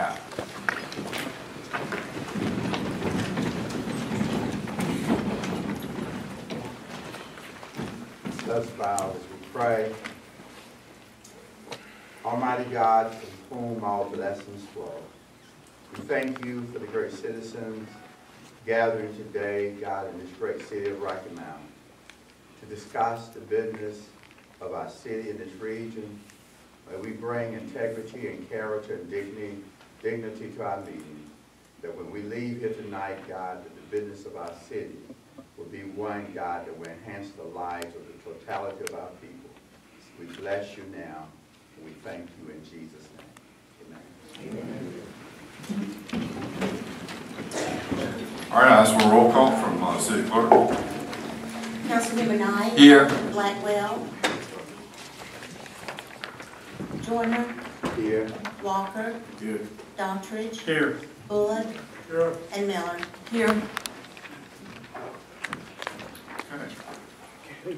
Pat. Let's bow as we pray. Almighty God, from whom all blessings flow, we thank you for the great citizens gathering today, God, in this great city of Rocky Mount, to discuss the business of our city and this region. May we bring integrity and character and dignity, dignity to our meeting, that when we leave here tonight, God, that the business of our city will be one, God, that will enhance the lives of the totality of our people. We bless you now, and we thank you in Jesus' name. Amen. All right, I ask a roll call from uh, City Clerk. Councilmember Knight. Here. Blackwell. Joyner. Here, Walker. Here. Daughtry. Here. Bud. And Miller. Here. Okay.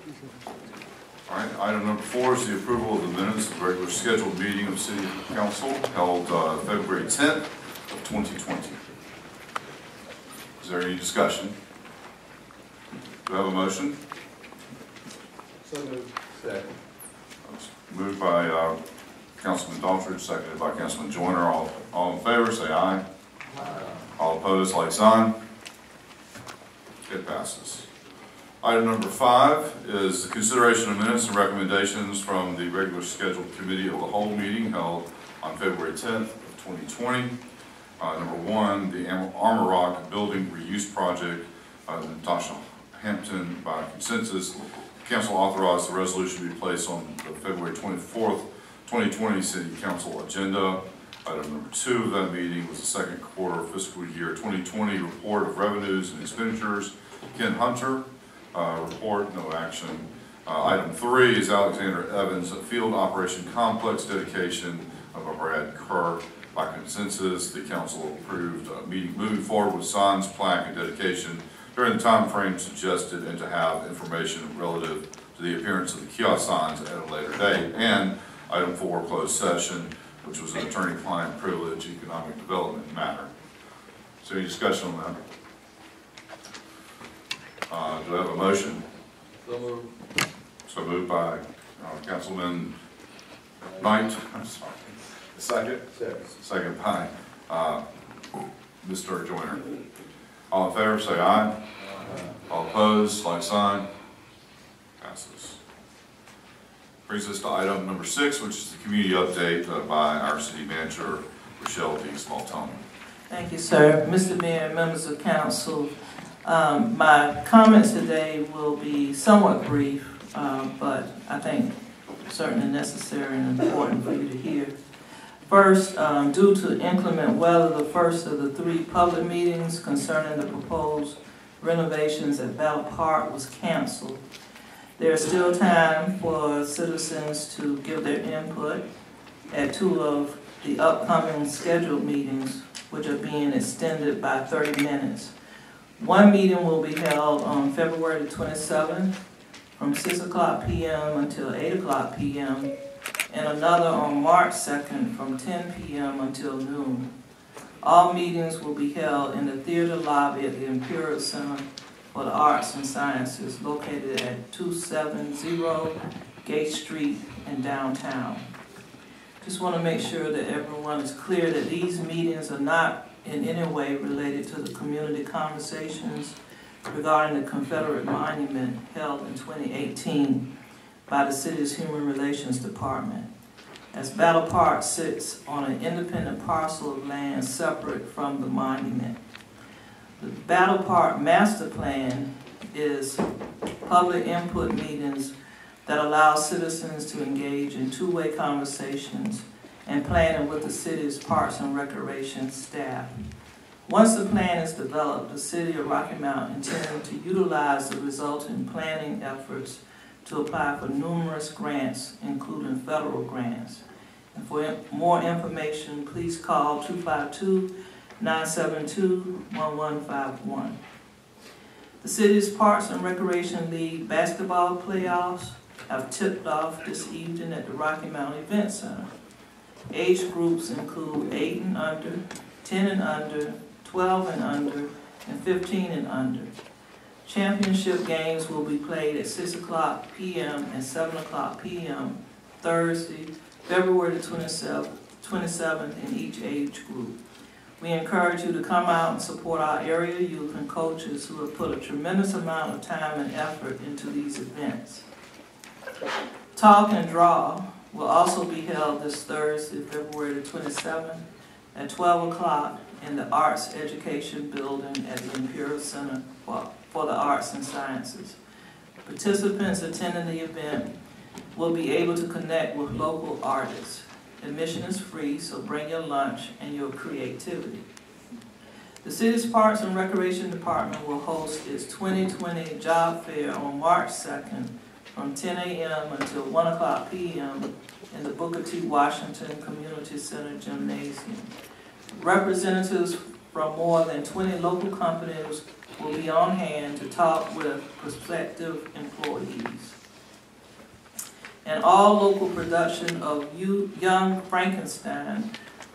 All right, item number four is the approval of the minutes of the regular scheduled meeting of City Council held uh, February 10th of 2020. Is there any discussion? Do I have a motion? second. Moved by uh, Councilman Daughtry, seconded by Councilman Joyner. All, all in favor, say aye. All opposed, like sign. It passes. Item number five is the consideration of minutes and recommendations from the regular scheduled committee of the whole meeting held on February 10th of 2020. Uh, Number one, the Armor Rock Building Reuse Project, uh, Natasha Hampton, by consensus, council authorized the resolution to be placed on the February 24th, 2020 city council agenda. Item number two of that meeting was the second quarter fiscal year 2020 report of revenues and expenditures. Ken Hunter, uh, report, no action. Uh, Item three is Alexander Evans, Field Operation Complex dedication of a Brad Kerr. By consensus, the council approved meeting, moving forward with signs, plaque, and dedication during the time frame suggested and to have information relative to the appearance of the kiosk signs at a later date. And item four, closed session, which was an attorney-client privilege, economic development matter. Is there any discussion on that? Uh, do I have a motion? So moved. So moved by uh, Councilman Knight, I'm sorry. Second? Second. Second by uh, Mr. Joyner. All in favor, say aye. All opposed, like sign. Passes. Brings us to item number six, which is the community update uh, by our city manager, Rochelle D. Small Thank you, sir. Mr. Mayor, members of council, um, my comments today will be somewhat brief, um, but I think certainly necessary and important for you to hear. First, um, due to inclement weather, the first of the three public meetings concerning the proposed renovations at Battle Park was canceled. There is still time for citizens to give their input at two of the upcoming scheduled meetings, which are being extended by 30 minutes. One meeting will be held on February 27th from 6 o'clock PM until 8 o'clock PM, and another on March 2nd from 10 PM until noon. All meetings will be held in the theater lobby at the Imperial Center for the Arts and Sciences located at 270 Gay Street in downtown. Just want to make sure that everyone is clear that these meetings are not in any way related to the community conversations regarding the Confederate monument held in 2018 by the city's Human Relations Department. As Battle Park sits on an independent parcel of land separate from the monument. The Battle Park Master Plan is public input meetings that allow citizens to engage in two-way conversations and planning with the city's Parks and Recreation staff. Once the plan is developed, the city of Rocky Mount intends to utilize the resulting planning efforts to apply for numerous grants, including federal grants. And for more information, please call 252-972-1151. The city's Parks and Recreation League basketball playoffs have tipped off this evening at the Rocky Mount Event Center. Age groups include eight and under, ten and under, twelve and under, and fifteen and under. Championship games will be played at six o'clock PM and seven o'clock PM Thursday, February the twenty-seventh, twenty-seventh in each age group. We encourage you to come out and support our area youth and coaches who have put a tremendous amount of time and effort into these events. Talk and Draw will also be held this Thursday, February the twenty-seventh, at twelve o'clock in the Arts Education Building at the Imperial Center for, for the Arts and Sciences. Participants attending the event will be able to connect with local artists. Admission is free, so bring your lunch and your creativity. The city's Parks and Recreation Department will host its 2020 Job Fair on March 2nd from 10 a.m. until 1 o'clock p.m. in the Booker T. Washington Community Center Gymnasium. Representatives from more than 20 local companies will be on hand to talk with prospective employees. And all local production of You- Young Frankenstein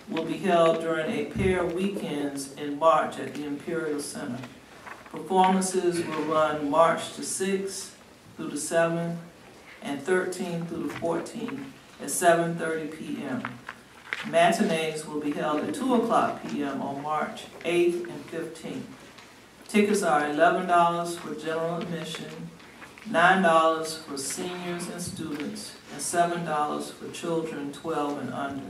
will be held during a pair of weekends in March at the Imperial Center. Performances will run March the sixth through the seventh and thirteenth through the fourteenth at seven thirty PM. Matinees will be held at two o'clock PM on March eighth and fifteenth. Tickets are eleven dollars for general admission, nine dollars for seniors and students, and seven dollars for children twelve and under.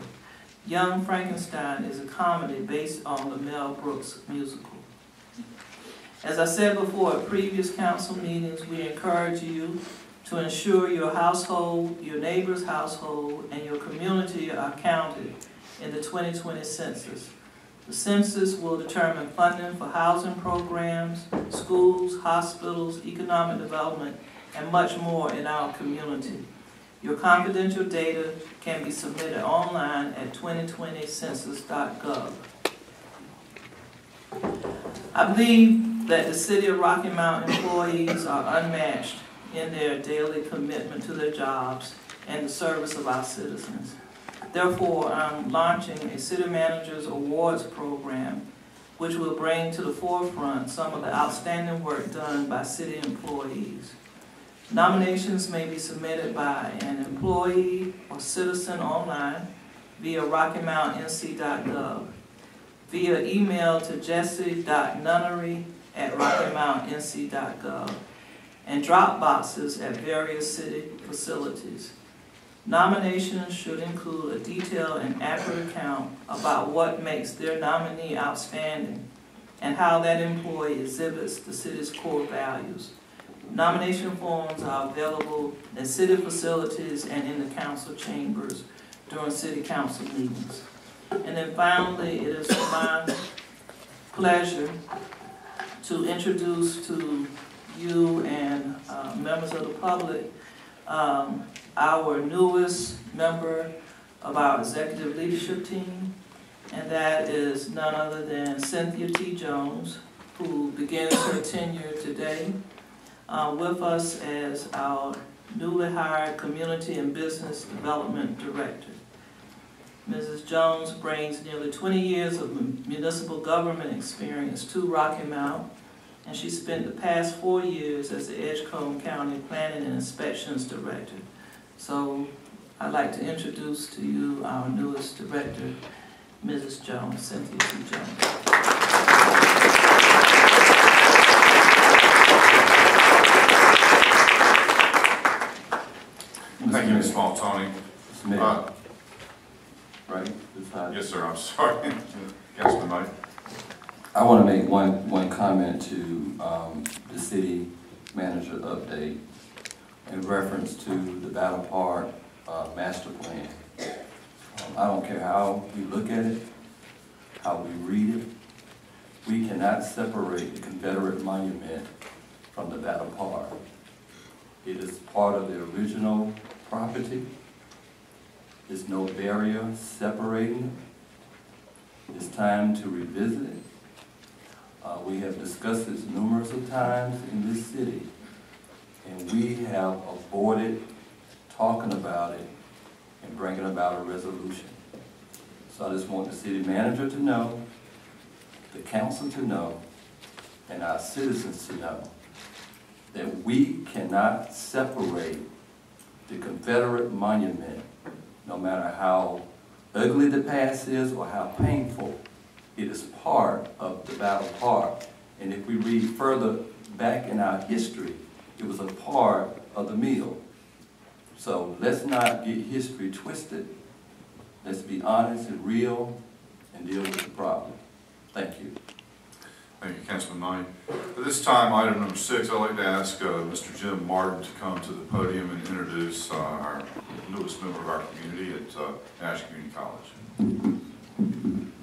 Young Frankenstein is a comedy based on the Mel Brooks musical. As I said before at previous council meetings, we encourage you to ensure your household, your neighbor's household, and your community are counted in the 2020 census. The census will determine funding for housing programs, schools, hospitals, economic development, and much more in our community. Your confidential data can be submitted online at 2020census.gov. I believe that the City of Rocky Mount employees are unmatched in their daily commitment to their jobs and the service of our citizens. Therefore, I'm launching a City Managers Awards program which will bring to the forefront some of the outstanding work done by city employees. Nominations may be submitted by an employee or citizen online via rockymountnc.gov, via email to jesse.nunnery@rockymountnc.gov, and drop boxes at various city facilities. Nominations should include a detailed and accurate account about what makes their nominee outstanding and how that employee exhibits the city's core values. Nomination forms are available at city facilities and in the council chambers during city council meetings. And then finally, it is my pleasure to introduce to you and uh, members of the public um, our newest member of our executive leadership team, and that is none other than Cynthia T. Jones, who begins her tenure today uh, with us as our newly hired Community and Business Development Director. Mrs. Jones brings nearly 20 years of municipal government experience to Rocky Mount, and she spent the past four years as the Edgecombe County Planning and Inspections Director. So I'd like to introduce to you our newest director, Mrs. Jones, Cynthia T. Jones. Thank you, Ms. Small-Toney. Mr. Mayor, Uh, right. Yes, sir, I'm sorry. Councilman Knight. I want to make one, one comment to um, the city manager update in reference to the Battle Park uh, master plan. Um, I don't care how we look at it, how we read it, we cannot separate the Confederate monument from the Battle Park. It is part of the original property. There's no barrier separating it. It's time to revisit it. Uh, we have discussed this numerous of times in this city, and we have avoided talking about it and bringing about a resolution. So I just want the city manager to know, the council to know, and our citizens to know that we cannot separate the Confederate monument, no matter how ugly the past is or how painful, it is part of the Battle Park. And if we read further back in our history, it was a part of the meal. So let's not get history twisted. Let's be honest and real and deal with the problem. Thank you. Thank you, Councilman Knight. At this time, item number six, I'd like to ask uh, Mr. Jim Martin to come to the podium and introduce uh, our newest member of our community at uh, Nash Community College.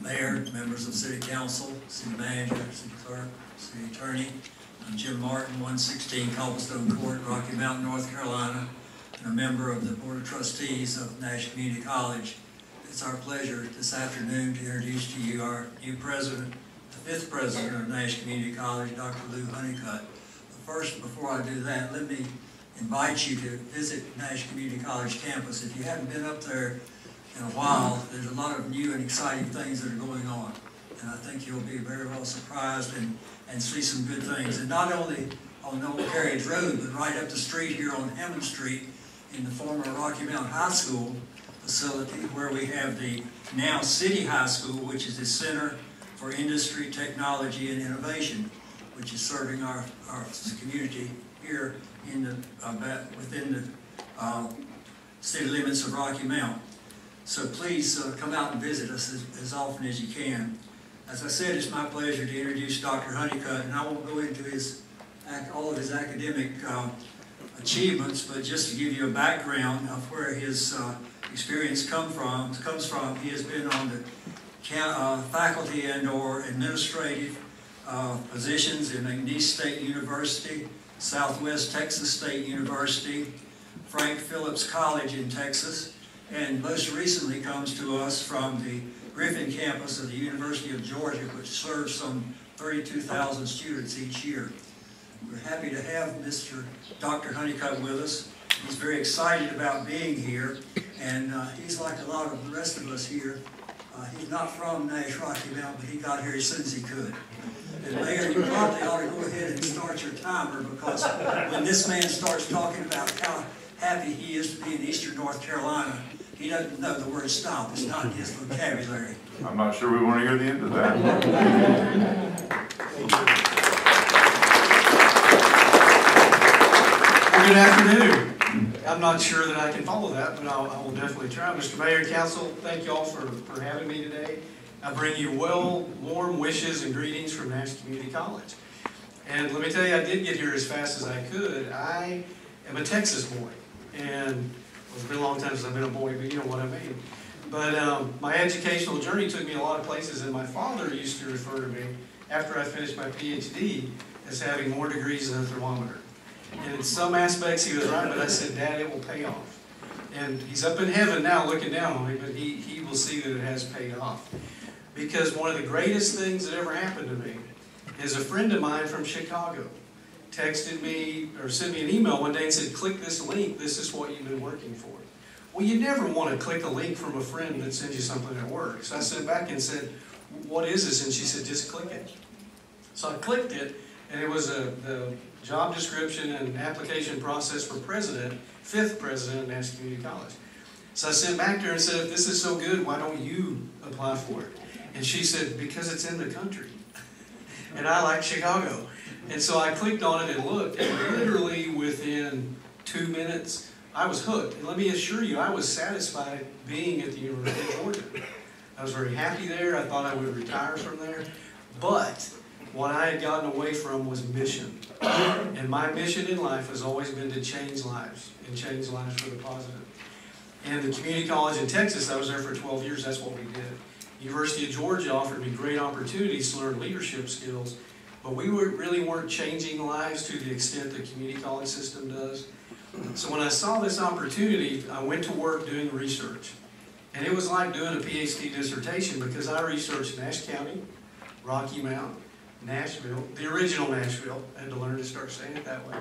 Mayor, members of City Council, City Manager, City Clerk, City Attorney. I'm Jim Martin, 116 Cobblestone Court, Rocky Mount, North Carolina, and a member of the Board of Trustees of Nash Community College. It's our pleasure this afternoon to introduce to you our new president, the fifth president of Nash Community College, Dr. Lew Hunnicutt. But First, before I do that, let me invite you to visit Nash Community College campus. If you haven't been up there in a while, there's a lot of new and exciting things that are going on. And I think you'll be very well surprised and, and see some good things. And not only on Old Carriage Road, but right up the street here on Hammond Street in the former Rocky Mount High School facility where we have the now City High School, which is the Center for Industry, Technology, and Innovation, which is serving our, our community here in the, uh, within the, uh, city limits of Rocky Mount. So please uh, come out and visit us as, as often as you can. As I said, it's my pleasure to introduce Dr. Hunnicutt, and I won't go into his, all of his academic uh, achievements, but just to give you a background of where his uh, experience come from, comes from. He has been on the uh, faculty and/or administrative uh, positions in McNeese State University, Southwest Texas State University, Frank Phillips College in Texas, and most recently comes to us from the Griffin campus of the University of Georgia, which serves some 32,000 students each year. We're happy to have Mr. Dr. Hunnicutt with us. He's very excited about being here, and uh, he's like a lot of the rest of us here. Uh, He's not from Nash Rocky Mount, but he got here as soon as he could. And Mayor, you probably ought to go ahead and start your timer, because when this man starts talking about how happy he is to be in eastern North Carolina, he doesn't know the word stop, it's not in his vocabulary. I'm not sure we want to hear the end of that. Good afternoon. I'm not sure that I can follow that, but I'll, I will definitely try. Mr. Mayor, Council, thank you all for, for having me today. I bring you well, warm wishes and greetings from Nash Community College. And let me tell you, I did get here as fast as I could. I am a Texas boy, and well, it's been a long time since I've been a boy, but you know what I mean. But um, my educational journey took me a lot of places, and my father used to refer to me, after I finished my PhD, as having more degrees than a thermometer. And in some aspects, he was right, but I said, Dad, it will pay off. And he's up in heaven now looking down on me, but he, he will see that it has paid off. Because one of the greatest things that ever happened to me is a friend of mine from Chicago texted me or sent me an email one day and said, click this link, this is what you've been working for. Well, you never want to click a link from a friend that sends you something at work. So I sent back and said, what is this? And she said, just click it. So I clicked it, and it was a, the job description and application process for president, fifth president of Nash Community College. So I sent back to her and said, if this is so good, why don't you apply for it? And she said, because it's in the country. And I like Chicago. And so I clicked on it and looked, and literally within two minutes, I was hooked. And let me assure you, I was satisfied being at the University of Georgia. I was very happy there. I thought I would retire from there. But what I had gotten away from was mission. And my mission in life has always been to change lives and change lives for the positive. And the community college in Texas, I was there for 12 years, that's what we did. University of Georgia offered me great opportunities to learn leadership skills, but we were, really weren't changing lives to the extent the community college system does. So when I saw this opportunity, I went to work doing research. And it was like doing a PhD dissertation because I researched Nash County, Rocky Mount, Nashville, the original Nashville, I had to learn to start saying it that way,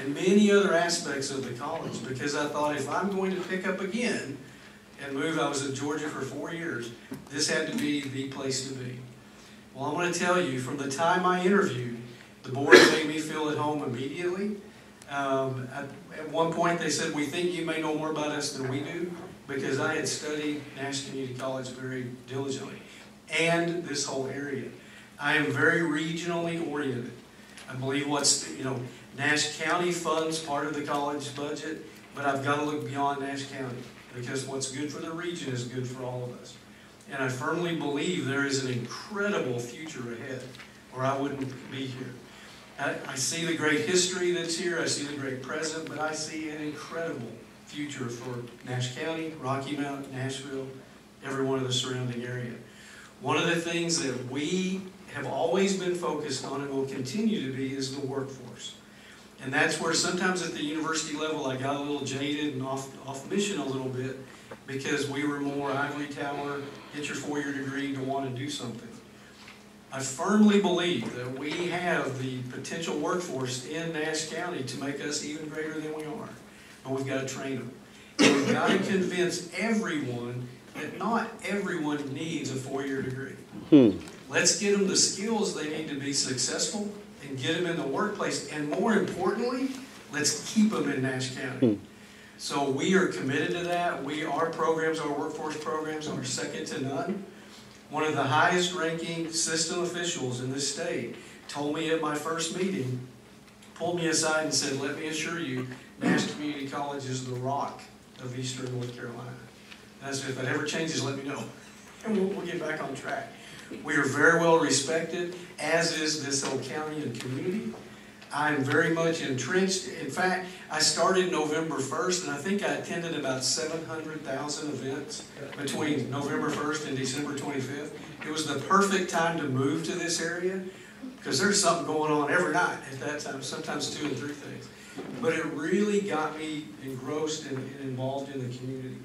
and many other aspects of the college because I thought if I'm going to pick up again and move, I was in Georgia for four years, this had to be the place to be. Well, I'm gonna tell you, from the time I interviewed, the board made me feel at home immediately. Um, at, at one point, they said, we think you may know more about us than we do, because I had studied Nash Community College very diligently, and this whole area. I am very regionally oriented. I believe what's, you know, Nash County funds part of the college budget, but I've got to look beyond Nash County, because what's good for the region is good for all of us. And I firmly believe there is an incredible future ahead, or I wouldn't be here. I, I see the great history that's here, I see the great present, but I see an incredible future for Nash County, Rocky Mount, Nashville, every one of the surrounding area. One of the things that we have always been focused on and will continue to be is the workforce. And that's where sometimes at the university level, I got a little jaded and off, off mission a little bit because we were more ivory tower, get your four-year degree to want to do something. I firmly believe that we have the potential workforce in Nash County to make us even greater than we are. But we've got to train them. And we've got to convince everyone that not everyone needs a four-year degree. Hmm. Let's get them the skills they need to be successful and get them in the workplace. And more importantly, let's keep them in Nash County. Hmm. So we are committed to that. We, our programs, our workforce programs are second to none. One of the highest ranking system officials in this state told me at my first meeting, pulled me aside and said, let me assure you, Nash Community College is the rock of Eastern North Carolina. And I said, if that ever changes, let me know. And we'll, we'll get back on track. We are very well respected, as is this whole county and community. I'm very much entrenched. In fact, I started November 1st, and I think I attended about 700,000 events between November 1st and December 25th. It was the perfect time to move to this area, because there's something going on every night at that time, sometimes two and three things. But it really got me engrossed and and involved in the community.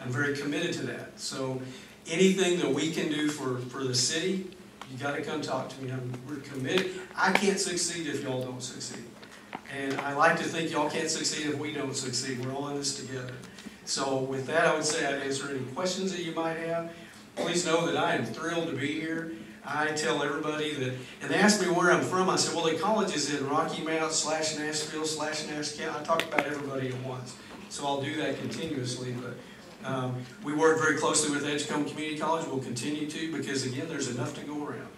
I'm very committed to that. So anything that we can do for, for the city, you gotta come talk to me. I'm, we're committed. I can't succeed if y'all don't succeed. And I like to think y'all can't succeed if we don't succeed. We're all in this together. So with that, I would say I'd answer any questions that you might have. Please know that I am thrilled to be here. I tell everybody that, and they ask me where I'm from. I said, well, the college is in Rocky Mount slash Nashville slash Nash County. I talk about everybody at once. So I'll do that continuously, but um, we work very closely with Edgecombe Community College. We'll continue to because again, there's enough to go around.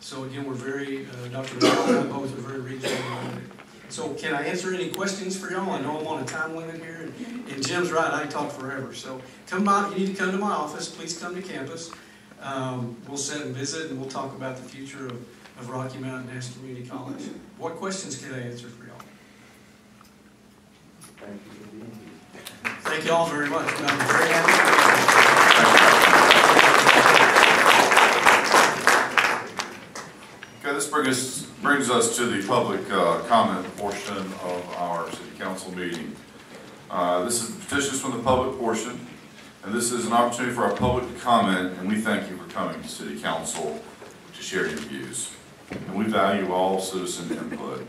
So again, we're very, uh, Dr. And I both are very regionally minded. So can I answer any questions for y'all? I know I'm on a time limit here, and- and Jim's right, I talk forever. So come by, you need to come to my office, please come to campus. Um, We'll sit and visit, and we'll talk about the future of, of Rocky Mountain National Community College. What questions can I answer for y'all? Thank you. Thank you all very much. I'm very happy. Okay, this brings us, brings us to the public uh, comment portion of our city council meeting. Uh, This is petitions from the public portion, and this is an opportunity for our public to comment, and we thank you for coming to city council to share your views. And we value all citizen input.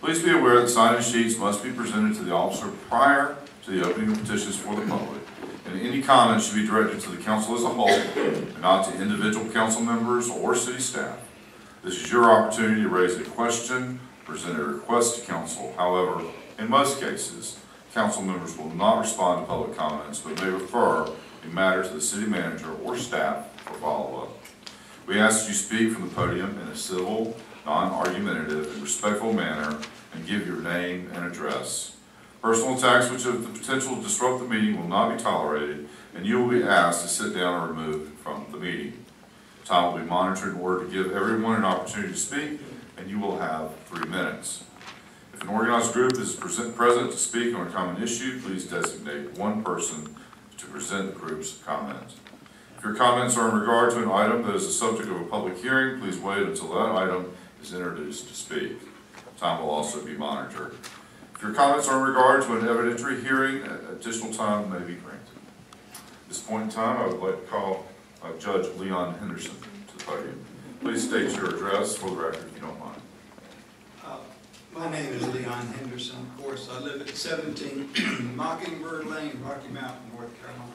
Please be aware that sign-in sheets must be presented to the officer prior to the opening of petitions for the public. And any comments should be directed to the council as a whole, and not to individual council members or city staff. This is your opportunity to raise a question, present a request to council. However, in most cases, council members will not respond to public comments, but may refer a matter to the city manager or staff for follow-up. We ask that you speak from the podium in a civil, non-argumentative, and respectful manner, and give your name and address. Personal attacks which have the potential to disrupt the meeting will not be tolerated, and you will be asked to sit down or removed from the meeting. Time will be monitored in order to give everyone an opportunity to speak, and you will have three minutes. If an organized group is present, present to speak on a common issue, please designate one person to present the group's comment. If your comments are in regard to an item that is the subject of a public hearing, please wait until that item is introduced to speak. Time will also be monitored. If your comments are in regard to an evidentiary hearing, additional time may be granted. At this point in time, I would like to call uh, Judge Leon Henderson to the podium. Please state your address for the record, if you don't mind. Uh, My name is Leon Henderson, of course. I live at 17 Mockingbird Lane, Rocky Mount, North Carolina.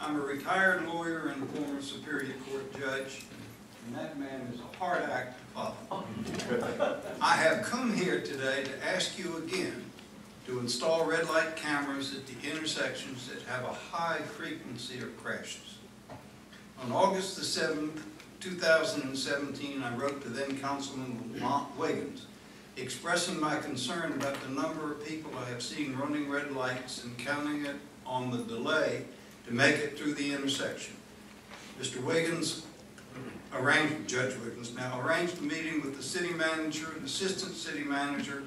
I'm a retired lawyer and former Superior Court judge, and that man is a hard act follow. I have come here today to ask you again to install red light cameras at the intersections that have a high frequency of crashes. On August the seventh, two thousand and seventeen, I wrote to then Councilman Lamont Wiggins expressing my concern about the number of people I have seen running red lights and counting it on the delay to make it through the intersection. Mr. Wiggins arranged, Judge Wiggins now, arranged a meeting with the city manager, and assistant city manager,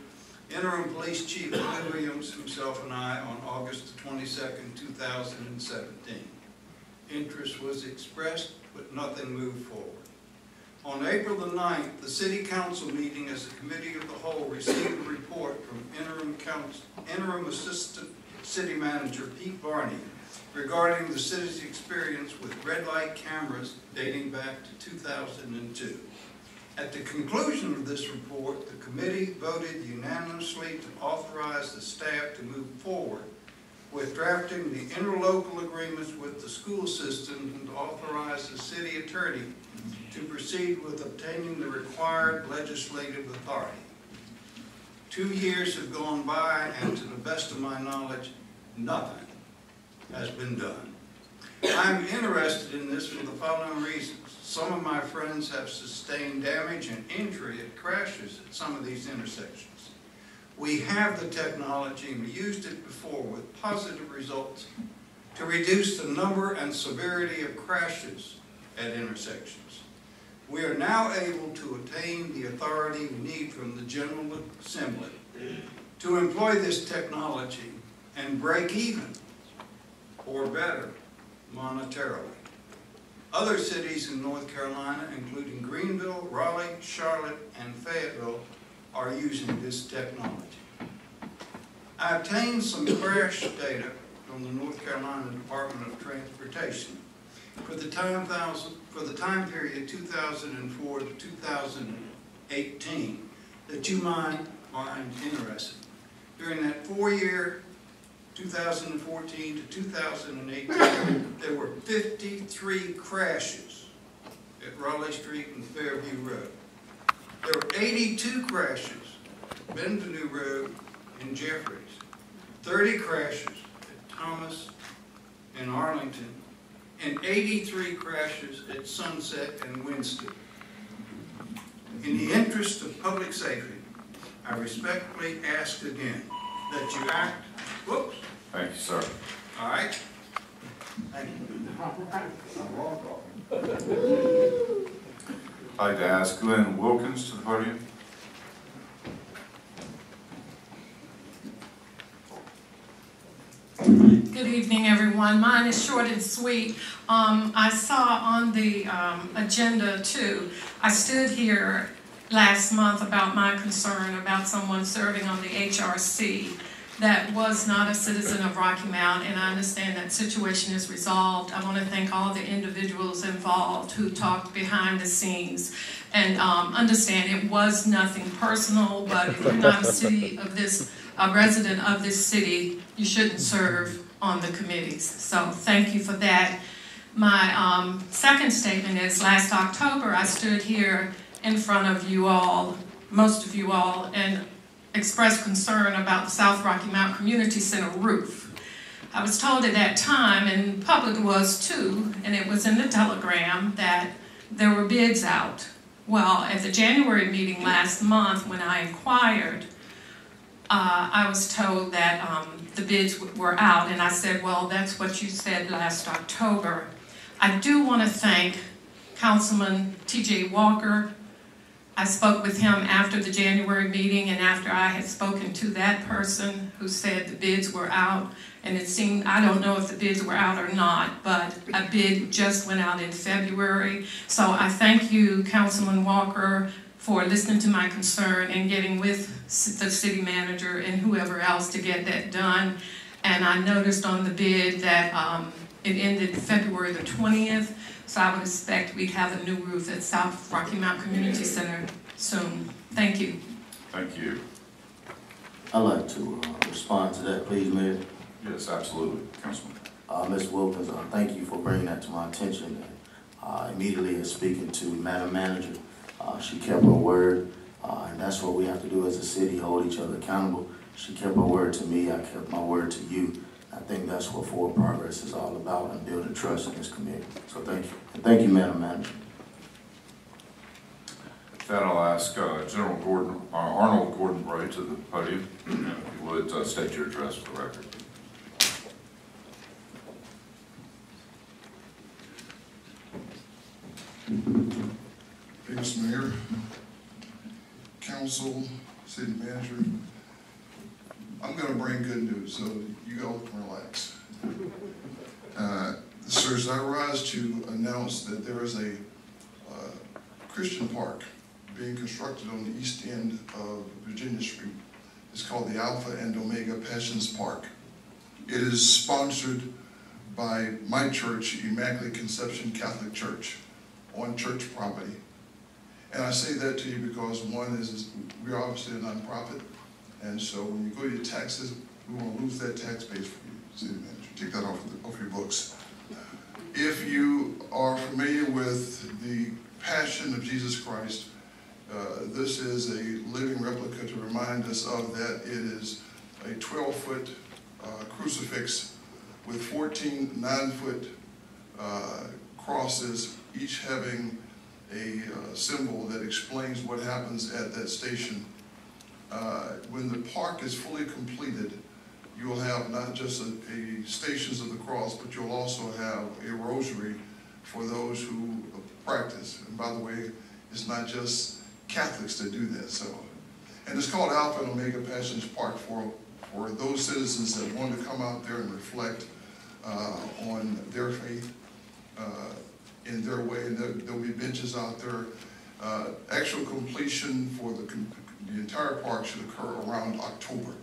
interim police chief Lou Williams himself and I on August the twenty-second, two thousand and seventeen. Interest was expressed, but nothing moved forward. On April the 9th, the city council meeting as a committee of the whole received a report from interim council, interim assistant city manager Pete Barney regarding the city's experience with red light cameras dating back to 2002. At the conclusion of this report, the committee voted unanimously to authorize the staff to move forward with drafting the interlocal agreements with the school system and authorize the city attorney to proceed with obtaining the required legislative authority. Two years have gone by, and to the best of my knowledge, nothing has been done. I'm interested in this for the following reasons. Some of my friends have sustained damage and injury at crashes at some of these intersections. We have the technology, and we used it before with positive results, to reduce the number and severity of crashes at intersections. We are now able to attain the authority we need from the General Assembly to employ this technology and break even or better monetarily. Other cities in North Carolina, including Greenville, Raleigh, Charlotte, and Fayetteville, are using this technology. I obtained some crash data from the North Carolina Department of Transportation for the time thousand, for the time period two thousand and four to two thousand and eighteen that you might find interesting. During that four-year, two thousand and fourteen to two thousand and eighteen, there were fifty-three crashes at Raleigh Street and Fairview Road. There were eighty-two crashes at Benvenue Road and Jeffries, thirty crashes at Thomas and Arlington, and 83 crashes at Sunset and Winston. In the interest of public safety, I respectfully ask again that you act, whoops, Thank you, sir. all right? Thank you. I'd like to ask Glenn Wilkins to the podium. Good evening, everyone. Mine is short and sweet. Um, I saw on the um, agenda too, I stood here last month about my concern about someone serving on the HRC that was not a citizen of Rocky Mount, and I understand that situation is resolved. I want to thank all the individuals involved who talked behind the scenes and um, understand it was nothing personal, but if you're not a city of this, a resident of this city, you shouldn't serve on the committees. So thank you for that. My um, second statement is last October, I stood here in front of you all, most of you all, and expressed concern about the South Rocky Mount Community Center roof. I was told at that time, and public was too, and it was in the telegram, that there were bids out. Well, at the January meeting last month, when I inquired, uh, I was told that um, the bids were out, and I said, well, that's what you said last October. I do want to thank Councilman T.J. Walker. I spoke with him after the January meeting and after I had spoken to that person who said the bids were out. And it seemed, I don't know if the bids were out or not, but a bid just went out in February. So I thank you, Councilman Walker, for listening to my concern and getting with the city manager and whoever else to get that done. And I noticed on the bid that um, it ended February the 20th, so I would expect we'd have a new roof at South Rocky Mount Community Center soon. Thank you. Thank you. I'd like to uh, respond to that, please, Mayor. Yes, absolutely, Councilman. uh, Ms. Wilkins, uh, thank you for bringing that to my attention. Uh, immediately in speaking to Madam Manager, uh, she kept her word, uh, and that's what we have to do as a city, hold each other accountable. She kept her word to me, I kept my word to you. I think that's what Forward Progress is all about, and building trust in this community. So thank you, and thank you, Madam Manager. With that, I'll ask uh, General Gordon, uh, Arnold Gordon Bray to the podium. If you would, uh, state your address for the record. Thanks, Mayor, Council, City Manager. I'm gonna bring good news, so you all can relax. Uh, Sirs, I rise to announce that there is a uh, Christian park being constructed on the east end of Virginia Street. It's called the Alpha and Omega Passions Park. It is sponsored by my church, Immaculate Conception Catholic Church, on church property. And I say that to you because one is we're obviously a nonprofit, and so when you go to your taxes, we won't lose that tax base for you, city manager. Take that off, of the- off your books. If you are familiar with the Passion of Jesus Christ, uh, this is a living replica to remind us of that. It is a 12-foot uh, crucifix with 14 nine-foot uh, crosses, each having a uh, symbol that explains what happens at that station. Uh, When the park is fully completed, you will have not just a, a Stations of the Cross, but you'll also have a rosary for those who practice. And by the way, it's not just Catholics that do that, so. And it's called Alpha and Omega Passions Park for, for those citizens that want to come out there and reflect uh, on their faith uh, in their way. And there, there'll be benches out there. Uh, Actual completion for the, con- the entire park should occur around October.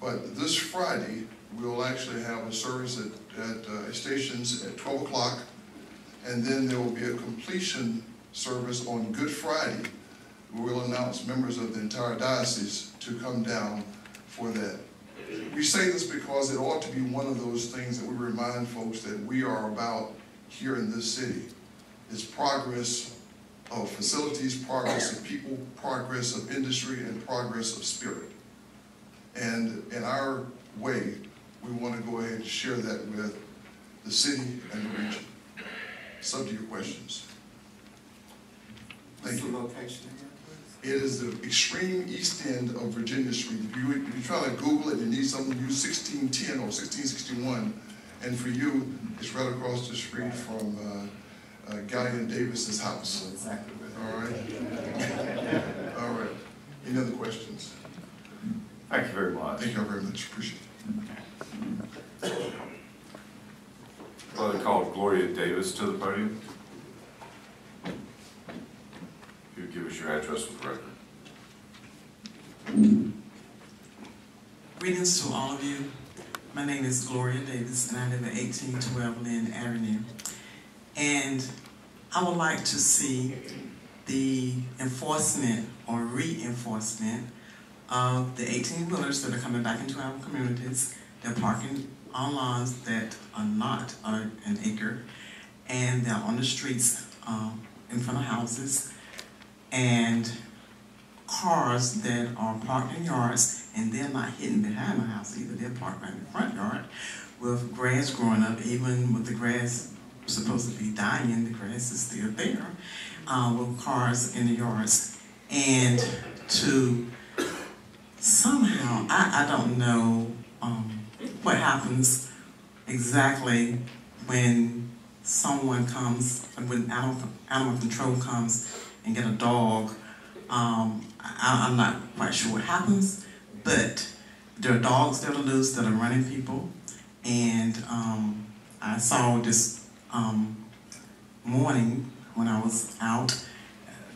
But this Friday, we'll actually have a service at, at uh, stations at 12 o'clock. And then there will be a completion service on Good Friday. We'll announce members of the entire diocese to come down for that. We say this because it ought to be one of those things that we remind folks that we are about here in this city. It's progress of facilities, progress of people, progress of industry, and progress of spirit. And in our way, we want to go ahead and share that with the city and the region. Some of your questions. Thank you. location It is the extreme east end of Virginia Street. If you, if you try to Google it, you need something, use sixteen ten or sixteen sixty-one. And for you, it's right across the street from, uh, uh, Guy and Davis's house. Exactly. All right? All right. Any other questions? Thank you very much. Thank you very much, appreciate it. I'd like to call Gloria Davis to the podium. If you would give us your address for the record. Greetings to all of you. My name is Gloria Davis, and I live at 1812 Lynn Avenue. And I would like to see the enforcement or reinforcement of the 18 wheelers that are coming back into our communities. They're parking on lawns that are not uh, an acre, and they're on the streets um, in front of houses. And cars that are parked in yards and they're not hidden behind the house either. They're parked right in the front yard with grass growing up, even with the grass supposed to be dying, the grass is still there, uh, with cars in the yards. And to somehow, I, I don't know um, what happens exactly when someone comes, when animal, animal control comes and get a dog um, I, I'm not quite sure what happens, but there are dogs that are loose that are running people. And um, I saw this um, morning when I was out,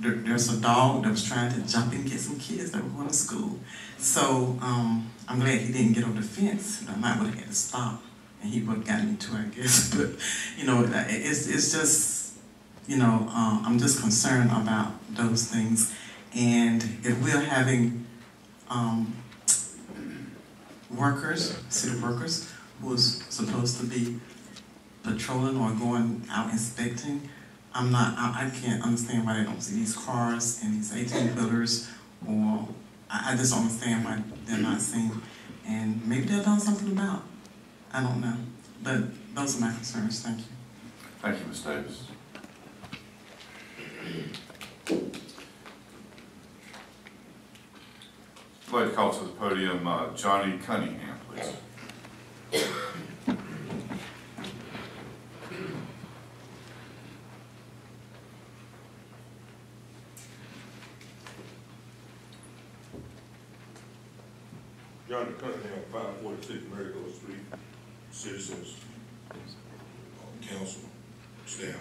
there, there's a dog that was trying to jump and get some kids that were going to school. So um, I'm glad he didn't get over the fence. I might would have had to stop, and he would have gotten me too, I guess. But you know, it's it's just you know, uh, I'm just concerned about those things. And if we're having um, workers, city workers, who's supposed to be patrolling or going out inspecting. I'm not, I, I can't understand why they don't see these cars and these eighteen footers, or, I, I just don't understand why they're not seen. And maybe they're done something about, I don't know, but those are my concerns, thank you. Thank you, Ms. Davis. I'd like to call to the podium uh, Johnny Cunningham, please. Johnny Cunningham, five forty-six Marigold Street, citizens, council, staff.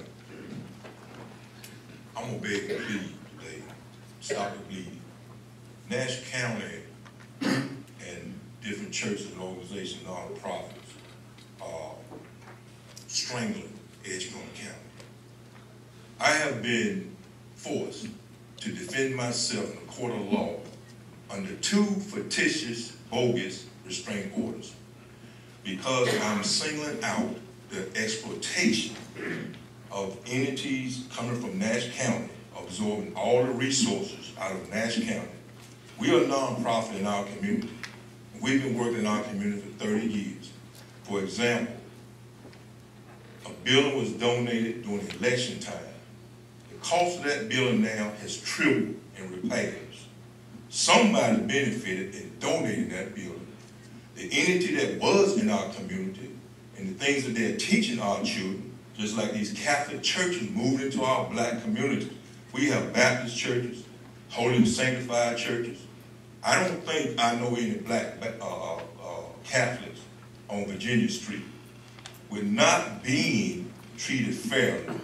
I'm gonna beg and plead today, stop the bleeding. Nash County and different churches and organizations, nonprofits, are strangling Edgecombe County. I have been forced to defend myself in a court of law under two fictitious, bogus restraining orders because I'm singling out the exploitation of entities coming from Nash County, absorbing all the resources out of Nash County. We are a nonprofit in our community. We've been working in our community for 30 years. For example, a building was donated during election time. The cost of that building now has tripled in repairs. Somebody benefited in donating that building. The entity that was in our community and the things that they're teaching our children, just like these Catholic churches moved into our black community. We have Baptist churches, Holy and Sanctified churches. I don't think I know any black uh, uh, uh, Catholics on Virginia Street. We're not being treated fairly.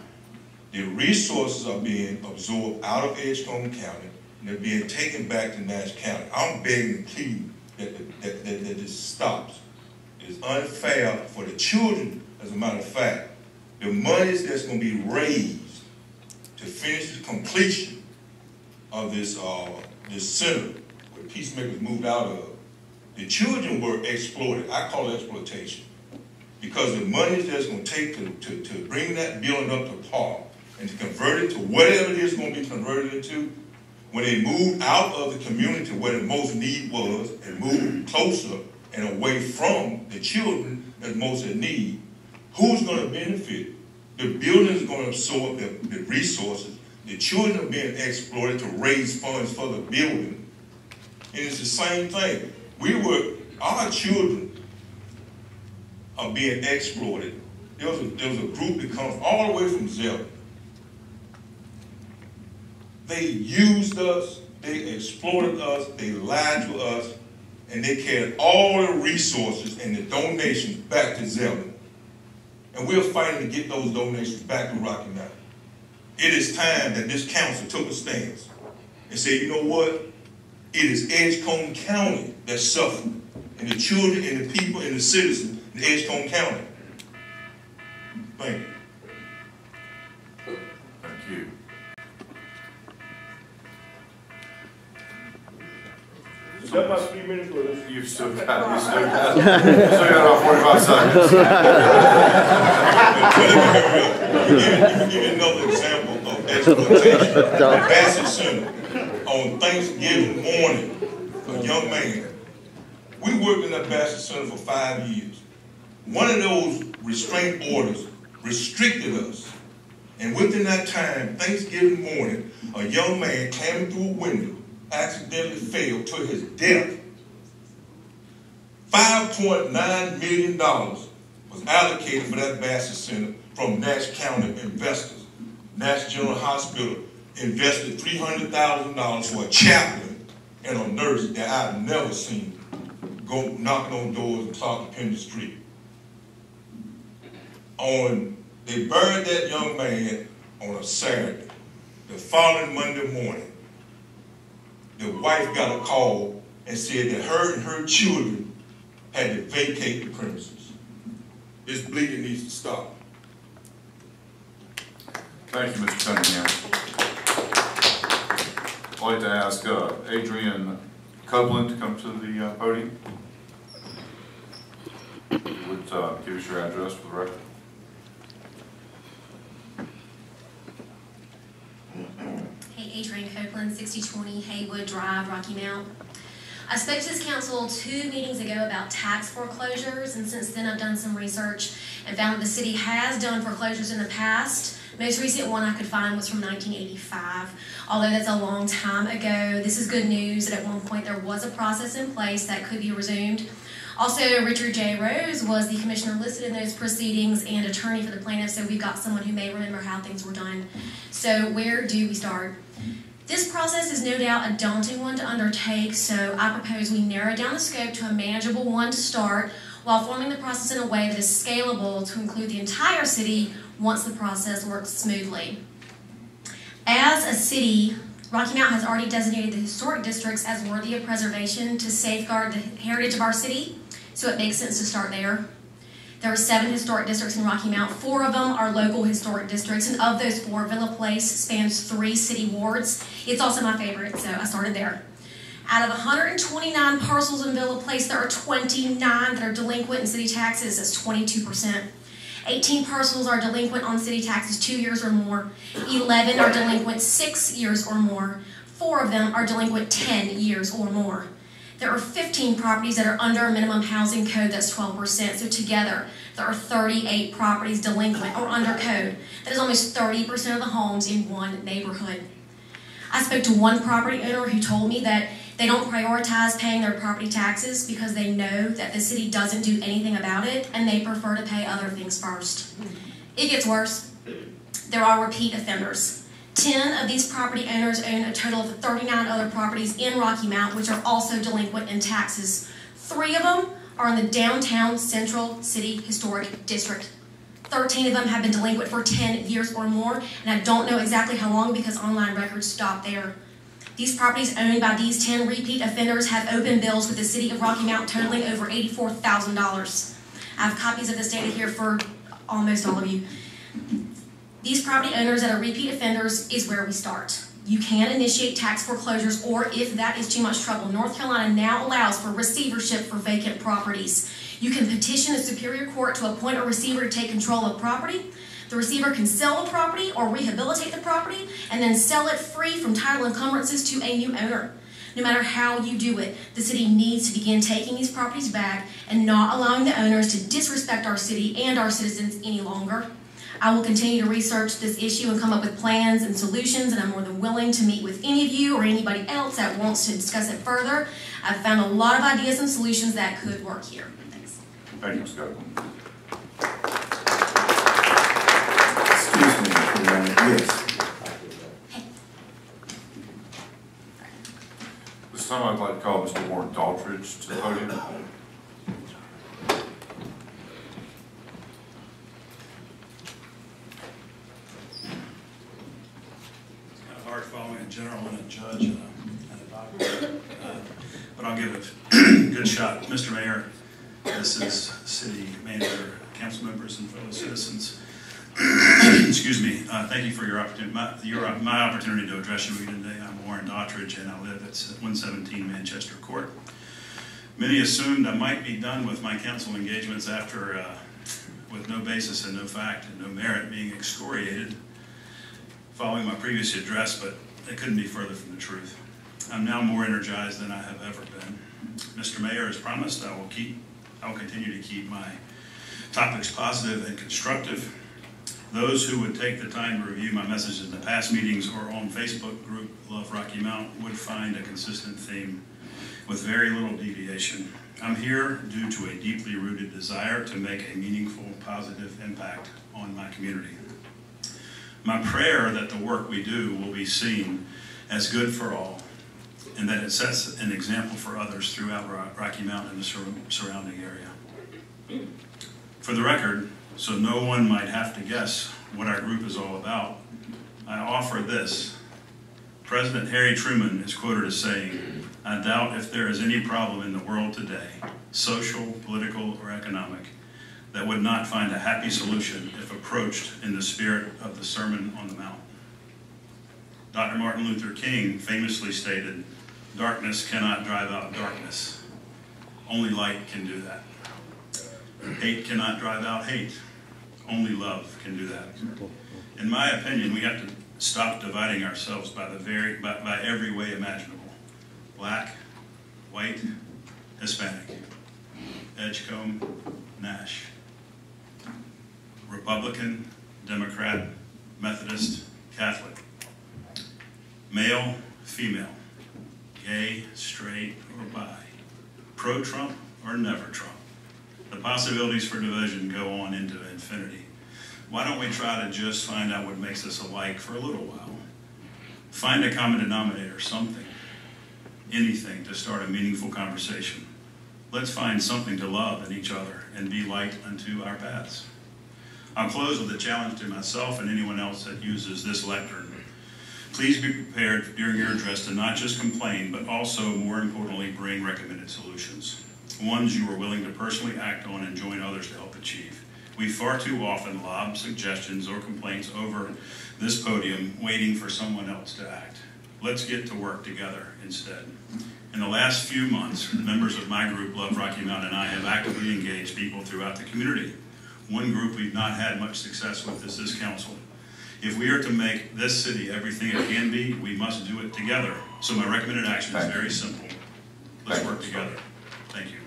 The resources are being absorbed out of Edgecombe County and they're being taken back to Nash County. I'm begging and pleading that, that, that, that this stops. It's unfair for the children, as a matter of fact. The monies that's going to be raised to finish the completion of this, uh, this center where Peacemakers moved out of, the children were exploited. I call it exploitation. Because the monies that's going to take to, to, to bring that building up to par and to convert it to whatever it is going to be converted into, when they moved out of the community where the most need was and moved closer and away from the children that most in need, who's going to benefit? The building is going to absorb the, the resources. The children are being exploited to raise funds for the building. And it's the same thing. We were, our children are being exploited. There was a, there was a group that comes all the way from Zelda. They used us, they exploited us, they lied to us, and they carried all the resources and the donations back to Zelda. And we're fighting to get those donations back to Rocky Mountain. It is time that this council took a stance and said, you know what? It is Edgecombe County that's suffering, and the children and the people and the citizens in Edgecombe County. Thank you. That my three minutes or is? You've still got, you still got, you still got about forty-five seconds. Let me give you another example of exploitation. Bassett Center, on Thanksgiving morning, a young man, we worked in that Bassett Center for five years. One of those restraint orders restricted us. And within that time, Thanksgiving morning, a young man climbing through a window accidentally fell to his death. $5.9 million was allocated for that Bassett Center from Nash County investors. Nash General Hospital invested $300,000 for a chaplain and a nurse that I've never seen go knocking on doors in Clark Street. On, they buried that young man on a Saturday. The following Monday morning, the wife got a call and said that her and her children had to vacate the premises. This bleeding needs to stop. Thank you, Mr. Cunningham. I'd like to ask uh, Adrian Copeland to come to the uh, podium. Would would uh, give us your address for the record. Adrian Copeland, 6020 Haywood Drive, Rocky Mount. I spoke to this council two meetings ago about tax foreclosures, and since then I've done some research and found that the city has done foreclosures in the past. Most recent one I could find was from 1985. Although that's a long time ago, this is good news that at one point there was a process in place that could be resumed. Also, Richard J. Rose was the commissioner listed in those proceedings and attorney for the plaintiff, so we've got someone who may remember how things were done. So, where do we start? This process is no doubt a daunting one to undertake, so I propose we narrow down the scope to a manageable one to start while forming the process in a way that is scalable to include the entire city once the process works smoothly. As a city, Rocky Mount has already designated the historic districts as worthy of preservation to safeguard the heritage of our city, so it makes sense to start there. There are seven historic districts in Rocky Mount. Four of them are local historic districts, and of those four, Villa Place spans three city wards. It's also my favorite, so I started there. Out of 129 parcels in Villa Place, there are 29 that are delinquent in city taxes. That's 22%. 18 parcels are delinquent on city taxes two years or more. 11 are delinquent six years or more. Four of them are delinquent 10 years or more. There are 15 properties that are under a minimum housing code that's 12%. So together, there are 38 properties delinquent or under code. That is almost 30% of the homes in one neighborhood. I spoke to one property owner who told me that they don't prioritize paying their property taxes because they know that the city doesn't do anything about it and they prefer to pay other things first. It gets worse. There are repeat offenders. 10 of these property owners own a total of 39 other properties in Rocky Mount, which are also delinquent in taxes. Three of them are in the downtown Central City Historic District. 13 of them have been delinquent for 10 years or more, and I don't know exactly how long because online records stop there. These properties owned by these 10 repeat offenders have open bills with the city of Rocky Mount totaling over $84,000. I have copies of this data here for almost all of you. These property owners that are repeat offenders is where we start. You can initiate tax foreclosures, or if that is too much trouble, North Carolina now allows for receivership for vacant properties. You can petition a Superior Court to appoint a receiver to take control of property. The receiver can sell the property or rehabilitate the property and then sell it free from title encumbrances to a new owner. No matter how you do it, the city needs to begin taking these properties back and not allowing the owners to disrespect our city and our citizens any longer. I will continue to research this issue and come up with plans and solutions, and I'm more than willing to meet with any of you or anybody else that wants to discuss it further. I've found a lot of ideas and solutions that could work here. Thanks. Thank you, Ms. Excuse me, yes. This time I'd like to call Mr. Warren Daughtridge to the podium. It's kind of hard following a general and a judge and a, and a doctor. Uh, But I'll give it a good shot. Mr. Mayor, this is city manager, council members, and fellow citizens. Excuse me, uh, thank you for your opportunity, my, your, my opportunity to address you today. I'm Warren Daughtridge, and I live at 117 Manchester Court. Many assumed I might be done with my council engagements after, uh, with no basis and no fact and no merit being excoriated following my previous address, but it couldn't be further from the truth. I'm now more energized than I have ever been. Mr. Mayor, has promised, I will keep, I will continue to keep my topics positive and constructive. Those who would take the time to review my messages in the past meetings or on Facebook group Love Rocky Mount would find a consistent theme with very little deviation. I'm here due to a deeply rooted desire to make a meaningful, positive impact on my community. My prayer that the work we do will be seen as good for all and that it sets an example for others throughout Rocky Mountain and the sur surrounding area. For the record, so no one might have to guess what our group is all about, I offer this. President Harry Truman is quoted as saying, I doubt if there is any problem in the world today, social, political, or economic, that would not find a happy solution if approached in the spirit of the Sermon on the Mount. Dr. Martin Luther King famously stated, darkness cannot drive out darkness. Only light can do that. Hate cannot drive out hate. Only love can do that. In my opinion, we have to stop dividing ourselves by the very by, by every way imaginable. Black, white, Hispanic, Edgecombe, Nash, Republican, Democrat, Methodist, Catholic, male, female, gay, straight, or bi, pro-Trump or never Trump. The possibilities for division go on into infinity. Why don't we try to just find out what makes us alike for a little while? Find a common denominator, something, anything to start a meaningful conversation. Let's find something to love in each other and be light unto our paths. I'll close with a challenge to myself and anyone else that uses this lectern. Please be prepared during your address to not just complain, but also, more importantly, bring recommended solutions. Ones you are willing to personally act on and join others to help achieve. We far too often lob suggestions or complaints over this podium, waiting for someone else to act. Let's get to work together instead. In the last few months, members of my group, Love Rocky Mount, and I have actively engaged people throughout the community. One group we've not had much success with is this council. If we are to make this city everything it can be, we must do it together. So my recommended action is very simple. Let's work together. Thank you.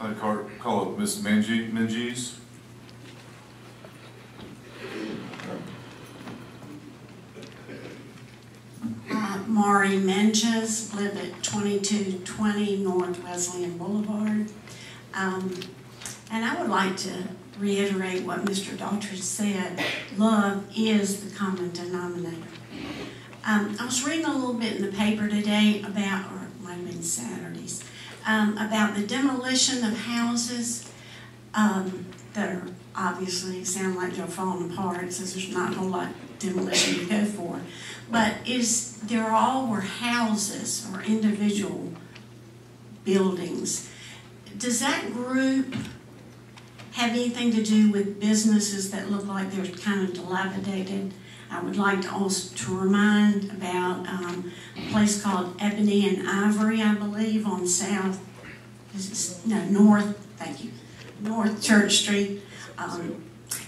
I'd call, call it Ms. Mangy, Menges. Uh, Maury Menges, live at 2220 North Wesleyan Boulevard. Um, And I would like to reiterate what Mr. Daughtridge said, love is the common denominator. Um, I was reading a little bit in the paper today about, or it might have been Saturdays, um, about the demolition of houses um, that are obviously sound like they're falling apart, since there's not a whole lot demolition to go for. But is, there all were houses or individual buildings. Does that group have anything to do with businesses that look like they're kind of dilapidated? I would like to also to remind about um, a place called Ebony and Ivory, I believe, on South, no, North, thank you, North Church Street. Um,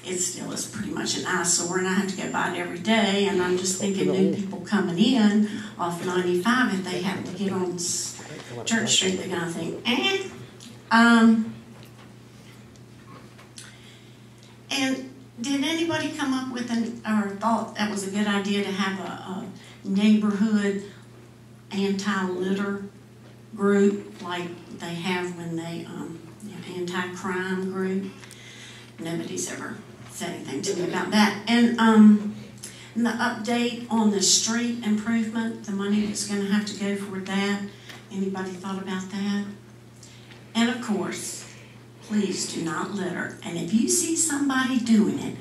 it still is pretty much an eyesore, and I have to go by it every day. And I'm just thinking, new people coming in off 95, if they happen to get on Church Street, they're gonna think, eh. Um, and did anybody come up with an, or thought that was a good idea to have a, a neighborhood anti-litter group like they have when they, um, anti-crime group? Nobody's ever said anything to me about that. And, um, and the update on the street improvement, the money that's gonna have to go for that, anybody thought about that? And of course, please do not litter. And if you see somebody doing it,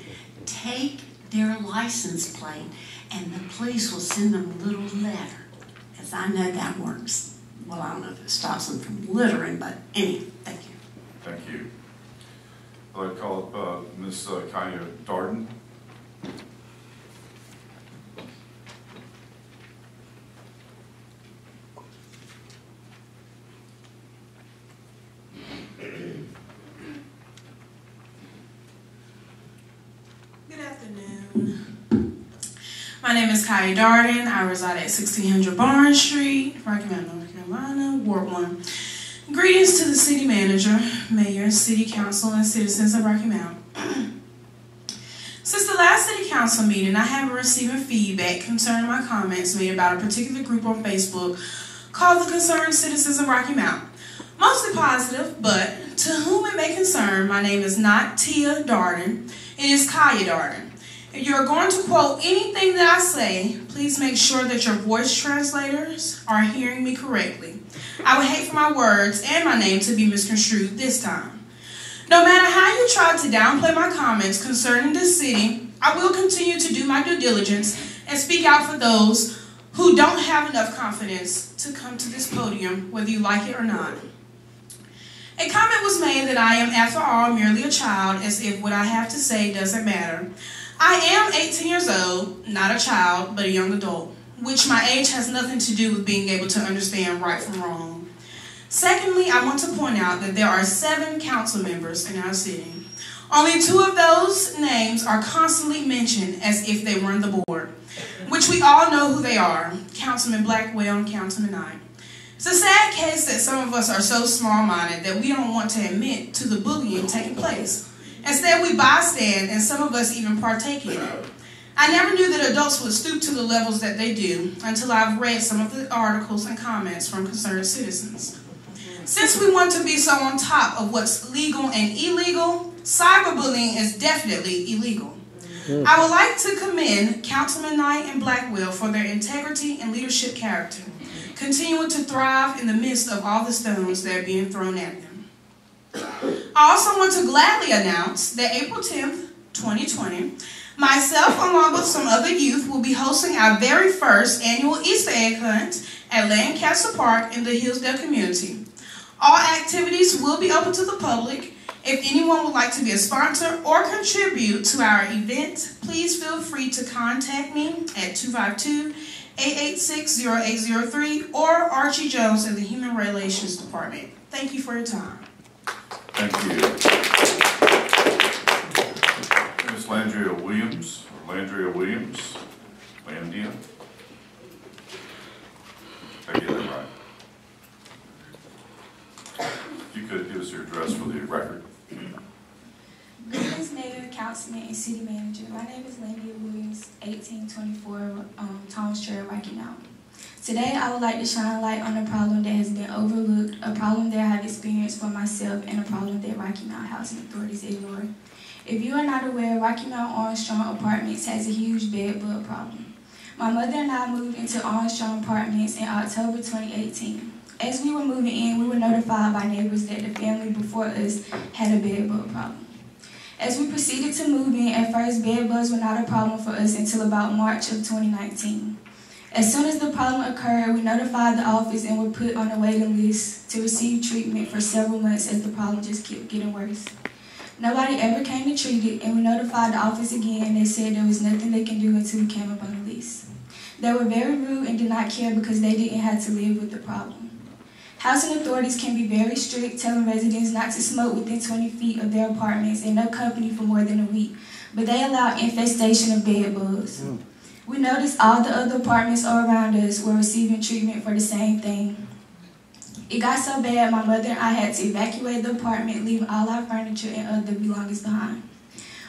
take their license plate and the police will send them a little letter. Because I know that works. Well, I don't know if it stops them from littering, but anyway, thank you. Thank you. I'd call up uh, Ms. Kaya Darden. Good afternoon. My name is Kaya Darden. I reside at 1600 Barnes Street, Rocky Mount, North Carolina, Ward 1. Greetings to the city manager, mayor, city council, and citizens of Rocky Mount. Since the last city council meeting, I have been receiving feedback concerning my comments made about a particular group on Facebook called the Concerned Citizens of Rocky Mount. Mostly positive, but to whom it may concern, my name is not Tia Darden. It is Kaya Darden. If you are going to quote anything that I say, please make sure that your voice translators are hearing me correctly. I would hate for my words and my name to be misconstrued this time. No matter how you try to downplay my comments concerning this city, I will continue to do my due diligence and speak out for those who don't have enough confidence to come to this podium, whether you like it or not. A comment was made that I am, after all, merely a child, as if what I have to say doesn't matter. I am 18 years old, not a child, but a young adult, which my age has nothing to do with being able to understand right from wrong. Secondly, I want to point out that there are seven council members in our city. Only two of those names are constantly mentioned as if they were on the board, which we all know who they are, Councilman Blackwell and Councilman Knight. It's a sad case that some of us are so small-minded that we don't want to admit to the bullying taking place. Instead, we bystand and some of us even partake in it. I never knew that adults would stoop to the levels that they do until I've read some of the articles and comments from concerned citizens. Since we want to be so on top of what's legal and illegal, cyberbullying is definitely illegal. I would like to commend Councilman Knight and Blackwell for their integrity and leadership character, continuing to thrive in the midst of all the stones that are being thrown at them. I also want to gladly announce that April 10th, 2020, myself along with some other youth will be hosting our very first annual Easter egg hunt at Lancaster Park in the Hillsdale community. All activities will be open to the public. If anyone would like to be a sponsor or contribute to our event, please feel free to contact me at 252-886-0803 or Archie Jones in the Human Relations Department. Thank you for your time. Thank you. Ms. Landria Williams, or Landria Williams, Landia. I get that right? If you could give us your address for the record. Greetings, Mayor, Councilman, and City Manager. My name is Landia Williams, 1824 um, Thomas Trail, Rocky Mount. Today, I would like to shine a light on a problem that has been overlooked, a problem that I have experienced for myself, and a problem that Rocky Mount Housing Authorities ignore. If you are not aware, Rocky Mount Armstrong Apartments has a huge bed bug problem. My mother and I moved into Armstrong Apartments in October 2018. As we were moving in, we were notified by neighbors that the family before us had a bed bug problem. As we proceeded to move in, at first bed bugs were not a problem for us until about March of 2019. As soon as the problem occurred, we notified the office and were put on a waiting list to receive treatment for several months as the problem just kept getting worse. Nobody ever came to treat it, and we notified the office again, and they said there was nothing they can do until we came up on the list. They were very rude and did not care because they didn't have to live with the problem. Housing authorities can be very strict, telling residents not to smoke within 20 feet of their apartments and no company for more than a week, but they allow infestation of bed bugs. Hmm. We noticed all the other apartments around us were receiving treatment for the same thing. It got so bad, my mother and I had to evacuate the apartment, leaving all our furniture and other belongings behind.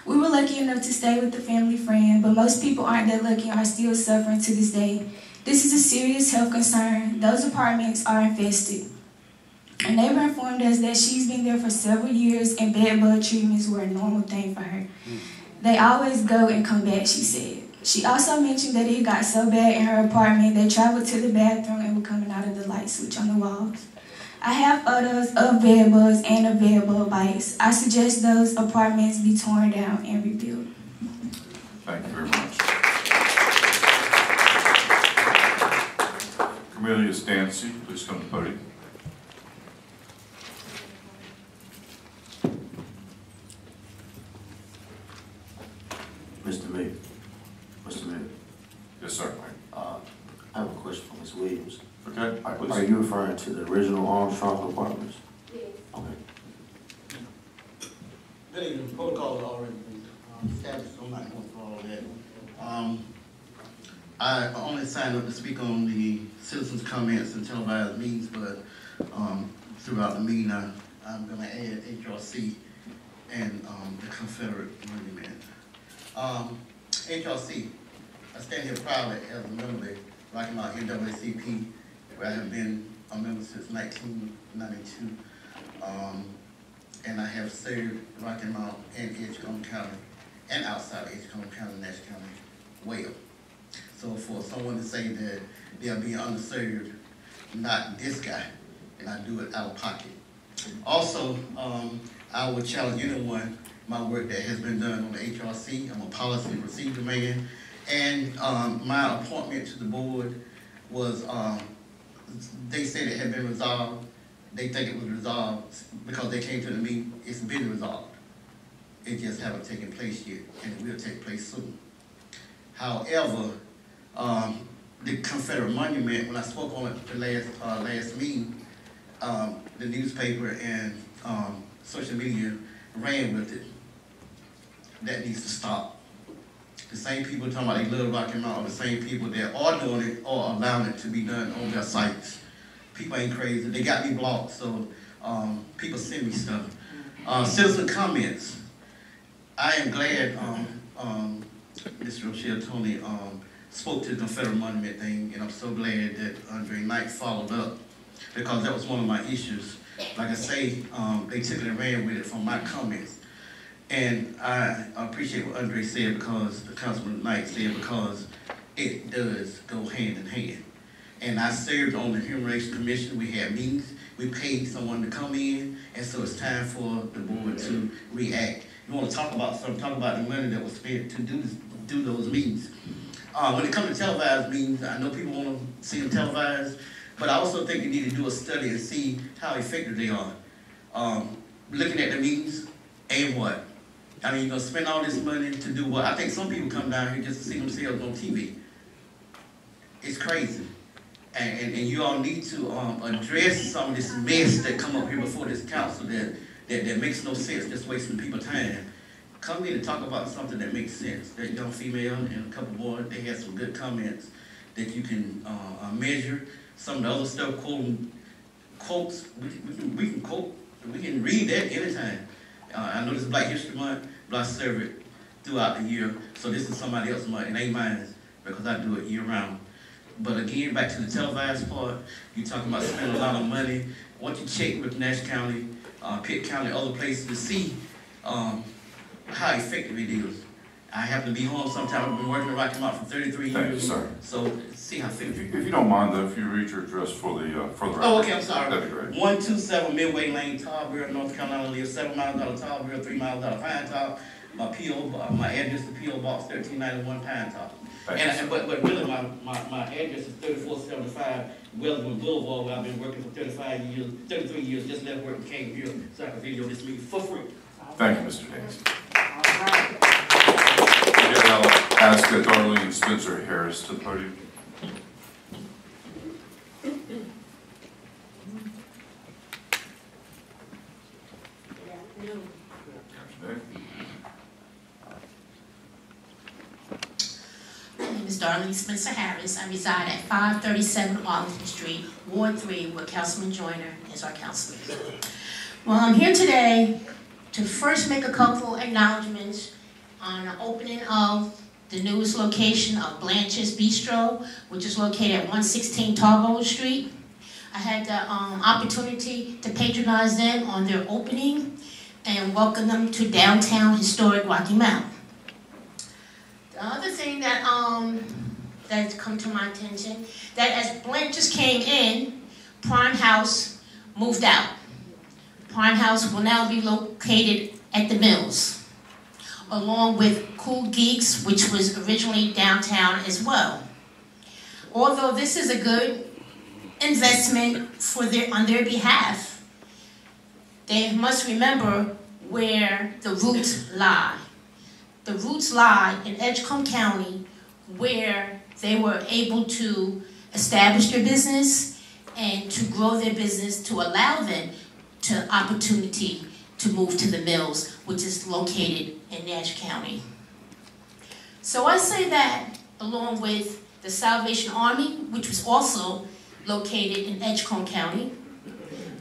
We were lucky enough to stay with a family friend, but most people aren't that lucky and are still suffering to this day. This is a serious health concern. Those apartments are infested. A neighbor informed us that she's been there for several years and bed bug treatments were a normal thing for her. Hmm. They always go and come back, she said. She also mentioned that it got so bad in her apartment they traveled to the bathroom and were coming out of the light switch on the walls. I have photos of bed bugs and of bed bug bites. I suggest those apartments be torn down and rebuilt. Thank you very much. Curmilus Dancy, please come to the podium. Mr. Mayor, Mr. Mayor, Yes, sir. uh, I have a question for Ms. Williams. Okay, Are please. are you referring to the original Armstrong Apartments? Yes. Okay. Good evening, protocol is already been um, established, so I'm not going through all that. Um, I only signed up to speak on the citizens' comments and televised meetings, but um, throughout the meeting, I- I'm gonna add HRC and um, the Confederate Monument. Um, HRC, I stand here proudly as a member of the Rocky NAACP, where I have been a member since nineteen ninety-two. Um, and I have served Mount and Edgecombe County and outside of Edgecombe County, Nash County well. So for someone to say that they are being underserved, not this guy, and I do it out of pocket. Also, um, I would challenge anyone, my work that has been done on the HRC, I'm a policy and procedure man, and, um, my appointment to the board was, um, they said it had been resolved, they think it was resolved because they came to the meeting, it's been resolved. It just haven't taken place yet, and it will take place soon. However, um, the Confederate monument, when I spoke on it the last, uh, last meeting, um, the newspaper and, um, social media ran with it. That needs to stop. The same people talking about they love Rocky Mountain the same people that are doing it or allowing it to be done on their sites. People ain't crazy. They got me blocked, so um, people send me stuff. Uh, citizen comments. I am glad um, um, Mr. Rochelle Tony um, spoke to the Confederate Monument thing, and I'm so glad that Andre Knight followed up because that was one of my issues. Like I say, um, they took it and ran with it from my comments. And I appreciate what Andre said because, the Councilman Knight said, because it does go hand in hand. And I served on the Human Rights Commission, we had meetings, we paid someone to come in, and so it's time for the board to react. You wanna talk about something, talk about the money that was spent to do, do those meetings. Uh, when it comes to televised meetings, I know people wanna see them televised, but I also think you need to do a study and see how effective they are. Um, looking at the meetings, and what? I mean, you're gonna spend all this money to do what? I think some people come down here just to see themselves on TV. It's crazy. And, and, and you all need to, um, address some of this mess that come up here before this council that, that, that makes no sense, just wasting people's time. Come in and talk about something that makes sense. That young female and a couple boys, they had some good comments that you can, uh, uh, measure. Some of the other stuff, quoting, quotes, we, we can, we can quote, we can read that anytime. Uh, I know this is Black History Month, but I serve it throughout the year, so this is somebody else's month, it ain't mine, because I do it year round. But again, back to the televised part, you talking about spending a lot of money. Once you check with Nash County, uh, Pitt County, other places to see, um, how effective it is. I happen to be home sometime, I've been working in Rocky Mount for thirty-three years. Thank you, sir. So, see how If you, if you don't mind though, if you read your address for the, uh, for the record. Oh, okay, I'm sorry. That'd be great. One two seven Midway Lane, Tarboro, North Carolina, live seven miles out of Tarboro, three miles out of Pine Top. My PO, bo- my address is PO Box thirteen ninety-one Pine Top. Thank And, you, and, but, but really, my, my, my address is thirty-four seventy-five Wellswood Boulevard, where I've been working for thirty-five years, thirty-three years, just left work and came here, so I can video this meeting for free. Thank you, Mr. Davis. Again, I'll ask uh, Darlene Spencer Harris to the podium. Afternoon. My name Darlene Spencer Harris. I reside at 537 Arlington Street, Ward 3, where Councilman Joyner is our councilman. Well, I'm here today to first make a couple acknowledgements on the opening of the newest location of Blanche's Bistro, which is located at 116 Tarboro Street. I had the um, opportunity to patronize them on their opening and welcome them to downtown historic Rocky Mount. The other thing that um that's come to my attention that as Blink just came in, Prime House moved out. Prime House will now be located at the Mills, along with Cool Geeks, which was originally downtown as well. Although this is a good investment for their on their behalf, they must remember where the roots lie. The roots lie in Edgecombe County, where they were able to establish their business and to grow their business to allow them to opportunity to move to the mills, which is located in Nash County. So I say that along with the Salvation Army, which was also located in Edgecombe County,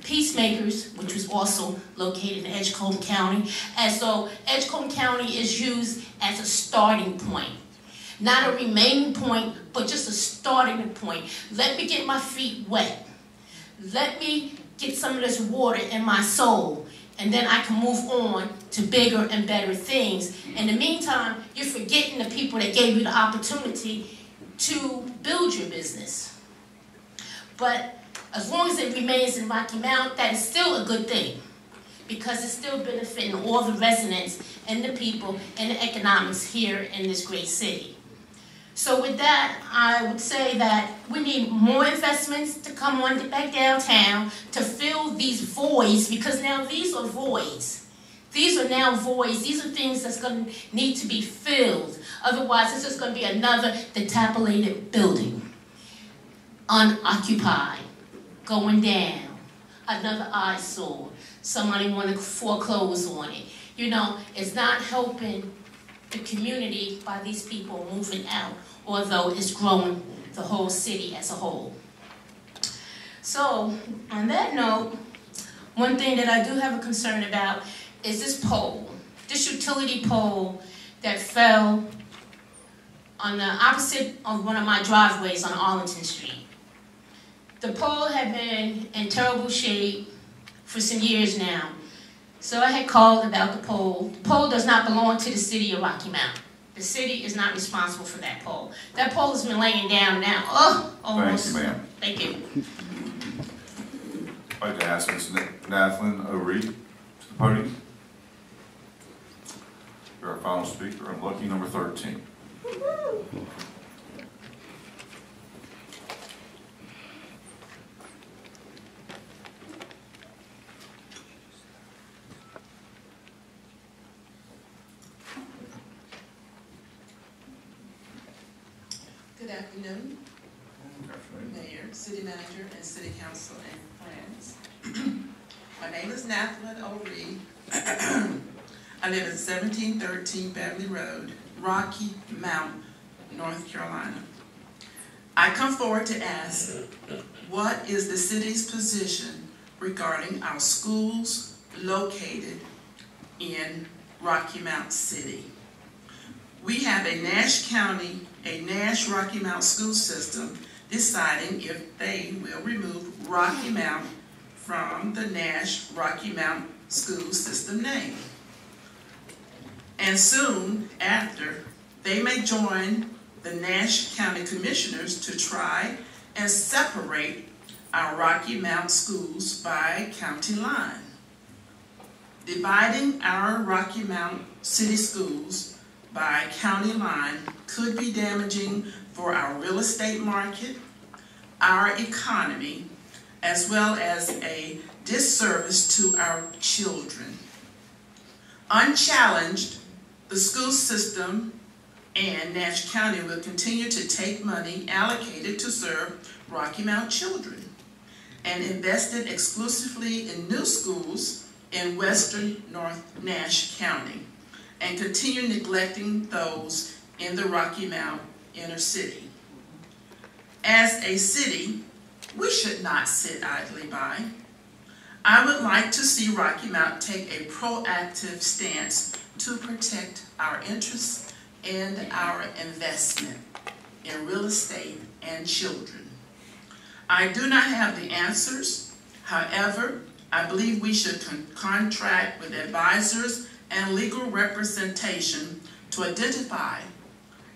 Peacemakers, which was also located in Edgecombe County, as though Edgecombe County is used as a starting point. Not a remaining point, but just a starting point. Let me get my feet wet. Let me get some of this water in my soul, and then I can move on to bigger and better things. In the meantime, you're forgetting the people that gave you the opportunity to build your business. But as long as it remains in Rocky Mount, that is still a good thing because it's still benefiting all the residents and the people and the economics here in this great city. So with that, I would say that we need more investments to come on back downtown to fill these voids because now these are voids. These are now voids. These are things that's going to need to be filled. Otherwise, it's just going to be another dilapidated building, unoccupied, going down, another eyesore. Somebody want to foreclose on it. You know, it's not helping the community by these people moving out, although it's growing the whole city as a whole. So, on that note, one thing that I do have a concern about is this pole, this utility pole that fell on the opposite of one of my driveways on Arlington Street the pole had been in terrible shape for some years now. So I had called about the pole. The pole does not belong to the city of Rocky Mountain. The city is not responsible for that pole. That pole has been laying down now. Oh, almost. Thanks, ma'am. Thank you. I'd like to ask Ms. Nathlin O'Ree to the podium. You're our final speaker on lucky number 13. 1713 Beverly Road, Rocky Mount, North Carolina. I come forward to ask, what is the city's position regarding our schools located in Rocky Mount City? We have a Nash County, a Nash Rocky Mount school system deciding if they will remove Rocky Mount from the Nash Rocky Mount school system name. And soon after, they may join the Nash County Commissioners to try and separate our Rocky Mount schools by county line. Dividing our Rocky Mount city schools by county line could be damaging for our real estate market, our economy, as well as a disservice to our children. Unchallenged, the school system and Nash County will continue to take money allocated to serve Rocky Mount children and invest it exclusively in new schools in western North Nash County and continue neglecting those in the Rocky Mount inner city. As a city, we should not sit idly by. I would like to see Rocky Mount take a proactive stance to protect our interests and our investment in real estate and children. I do not have the answers. However, I believe we should con- contract with advisors and legal representation to identify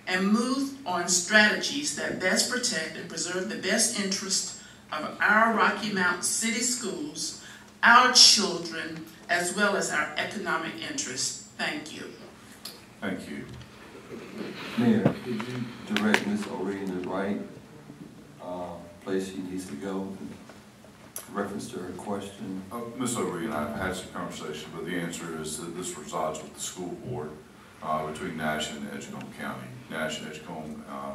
and move on strategies that best protect and preserve the best interest of our Rocky Mount City schools, our children, as well as our economic interests. Thank you. Thank you. Mayor, could you direct Ms. O'Reilly in the right uh, place she needs to go in reference to her question? Uh, Ms. O'Reilly and I have had some conversation, but the answer is that this resides with the school board uh, between Nash and Edgecombe County. Nash and Edgecombe, uh,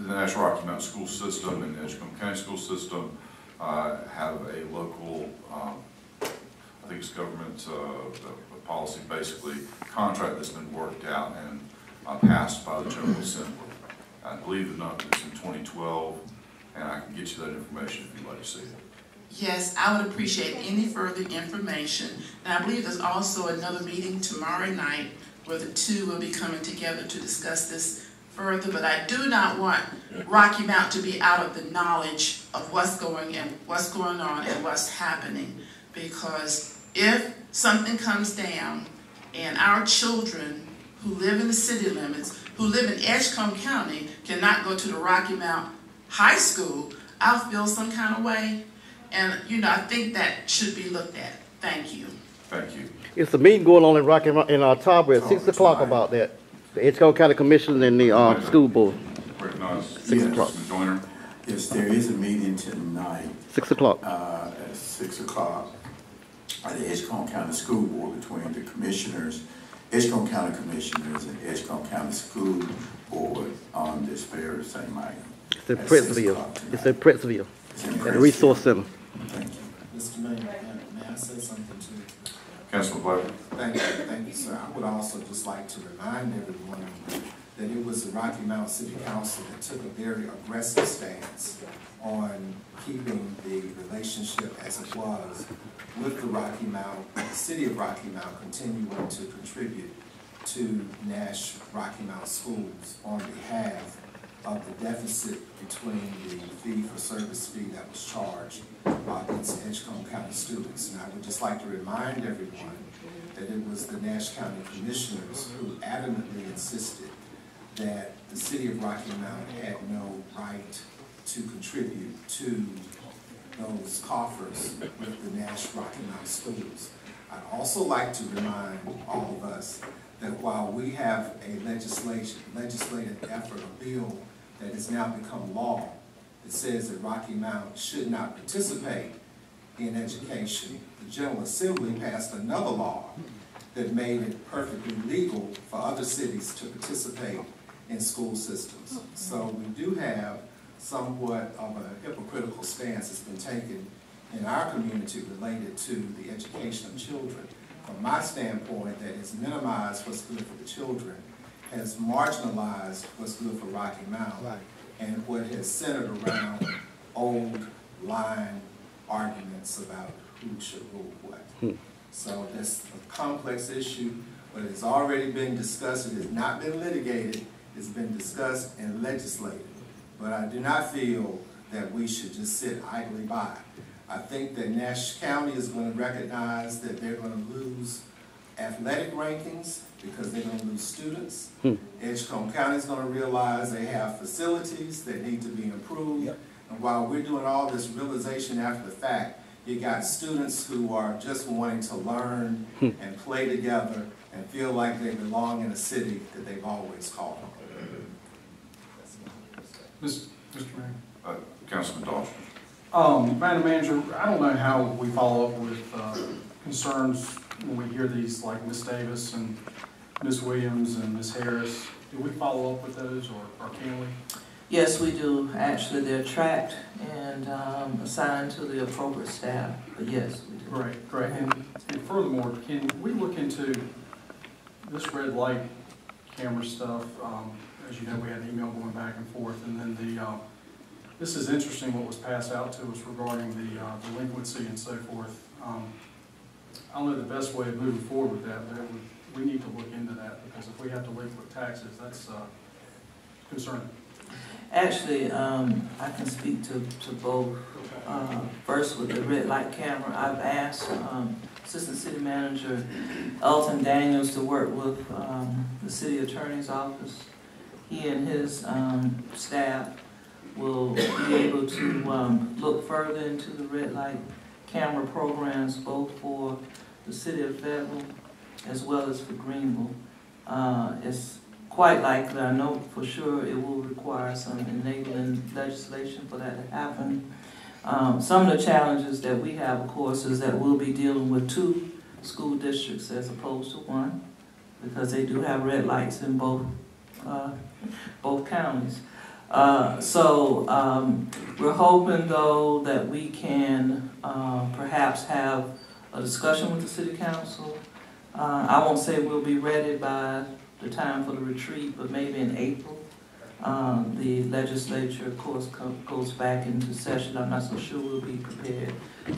the Nash Rocky Mount School System and the Edgecombe County School System uh, have a local, um, I think it's government uh, a policy, basically, contract that's been worked out and uh, passed by the General Assembly. I believe the number is in 2012, and I can get you that information if you'd like to see it. Yes, I would appreciate any further information. And I believe there's also another meeting tomorrow night where the two will be coming together to discuss this further. But I do not want Rocky Mount to be out of the knowledge of what's going and what's going on and what's happening. Because if something comes down and our children who live in the city limits, who live in Edgecombe County, cannot go to the Rocky Mount High School, I'll feel some kind of way. And, you know, I think that should be looked at. Thank you. Thank you. It's a meeting going on in Rocky, Mount- in uh, Tarboro at six o'clock about that. The Edgecombe County Commission and the, uh, school board, Recognize Six o'clock. Councilman Joyner. Yes, there is a meeting tonight, six o'clock. uh, at six o'clock the Edgecombe County School Board between the commissioners, Edgecombe County Commissioners and Edgecombe County School Board on this very same St. It's in Princeton. It's in Princeton. At the Resource Center. Thank you. Mr. Mayor, may I say something to you? Councilman Blackman. Thank you, thank you, sir. I would also just like to remind everyone that it was the Rocky Mount City Council that took a very aggressive stance on keeping the relationship as it was with the Rocky Mount, the city of Rocky Mount continuing to contribute to Nash Rocky Mount schools on behalf of the deficit between the fee-for-service fee that was charged by against Edgecombe County students. And I would just like to remind everyone that it was the Nash County Commissioners who adamantly insisted that the city of Rocky Mount had no right to contribute to those coffers with the Nash Rocky Mount schools. I'd also like to remind all of us that while we have a legislation, legislative effort, a bill that has now become law, that says that Rocky Mount should not participate in education. The General Assembly passed another law that made it perfectly legal for other cities to participate in school systems. So we do have somewhat of a hypocritical stance that's been taken in our community related to the education of children. From my standpoint, that has minimized what's good for the children, has marginalized what's good for Rocky Mount, and what has centered around old line arguments about who should rule what. Hmm. So that's a complex issue, but it's already been discussed, it has not been litigated, it's been discussed and legislated. But I do not feel that we should just sit idly by. I think that Nash County is going to recognize that they're going to lose athletic rankings because they're going to lose students. Hmm. Edgecombe County is going to realize they have facilities that need to be improved. And while we're doing all this realization after the fact, you got students who are just wanting to learn hmm. and play together and feel like they belong in a city that they've always called home. Mr. Mayor. Uh, Councilman Dawson. Um, Madam Manager, I don't know how we follow up with, uh, concerns when we hear these, like Ms. Davis and Ms. Williams and Ms. Harris. Do we follow up with those, or, or can we? Yes, we do. Actually, they're tracked and um, assigned to the appropriate staff, but yes, we do. Great, great. And and furthermore, can we look into this red light camera stuff? Um, As you know, we had an email going back and forth, and then the, uh, this is interesting what was passed out to us regarding the uh, delinquency and so forth. Um, I don't know the best way of moving forward with that, but would, we need to look into that, because if we have to link with taxes, that's uh, concerning. Actually, um, I can speak to, to both. Uh, First with the red light camera, I've asked um, Assistant City Manager Elton Daniels to work with um, the City Attorney's Office. He and his um, staff will be able to um, look further into the red light camera programs, both for the City of Fayetteville as well as for Greenville. Uh, It's quite likely, I know for sure, it will require some enabling legislation for that to happen. Um, some of the challenges that we have, of course, is that we'll be dealing with two school districts as opposed to one, because they do have red lights in both, uh, both counties. Uh, so, um, we're hoping though that we can, uh, perhaps have a discussion with the city council. Uh, I won't say we'll be ready by the time for the retreat, but maybe in April. Um, the legislature, of course, co- goes back into session. I'm not so sure we'll be prepared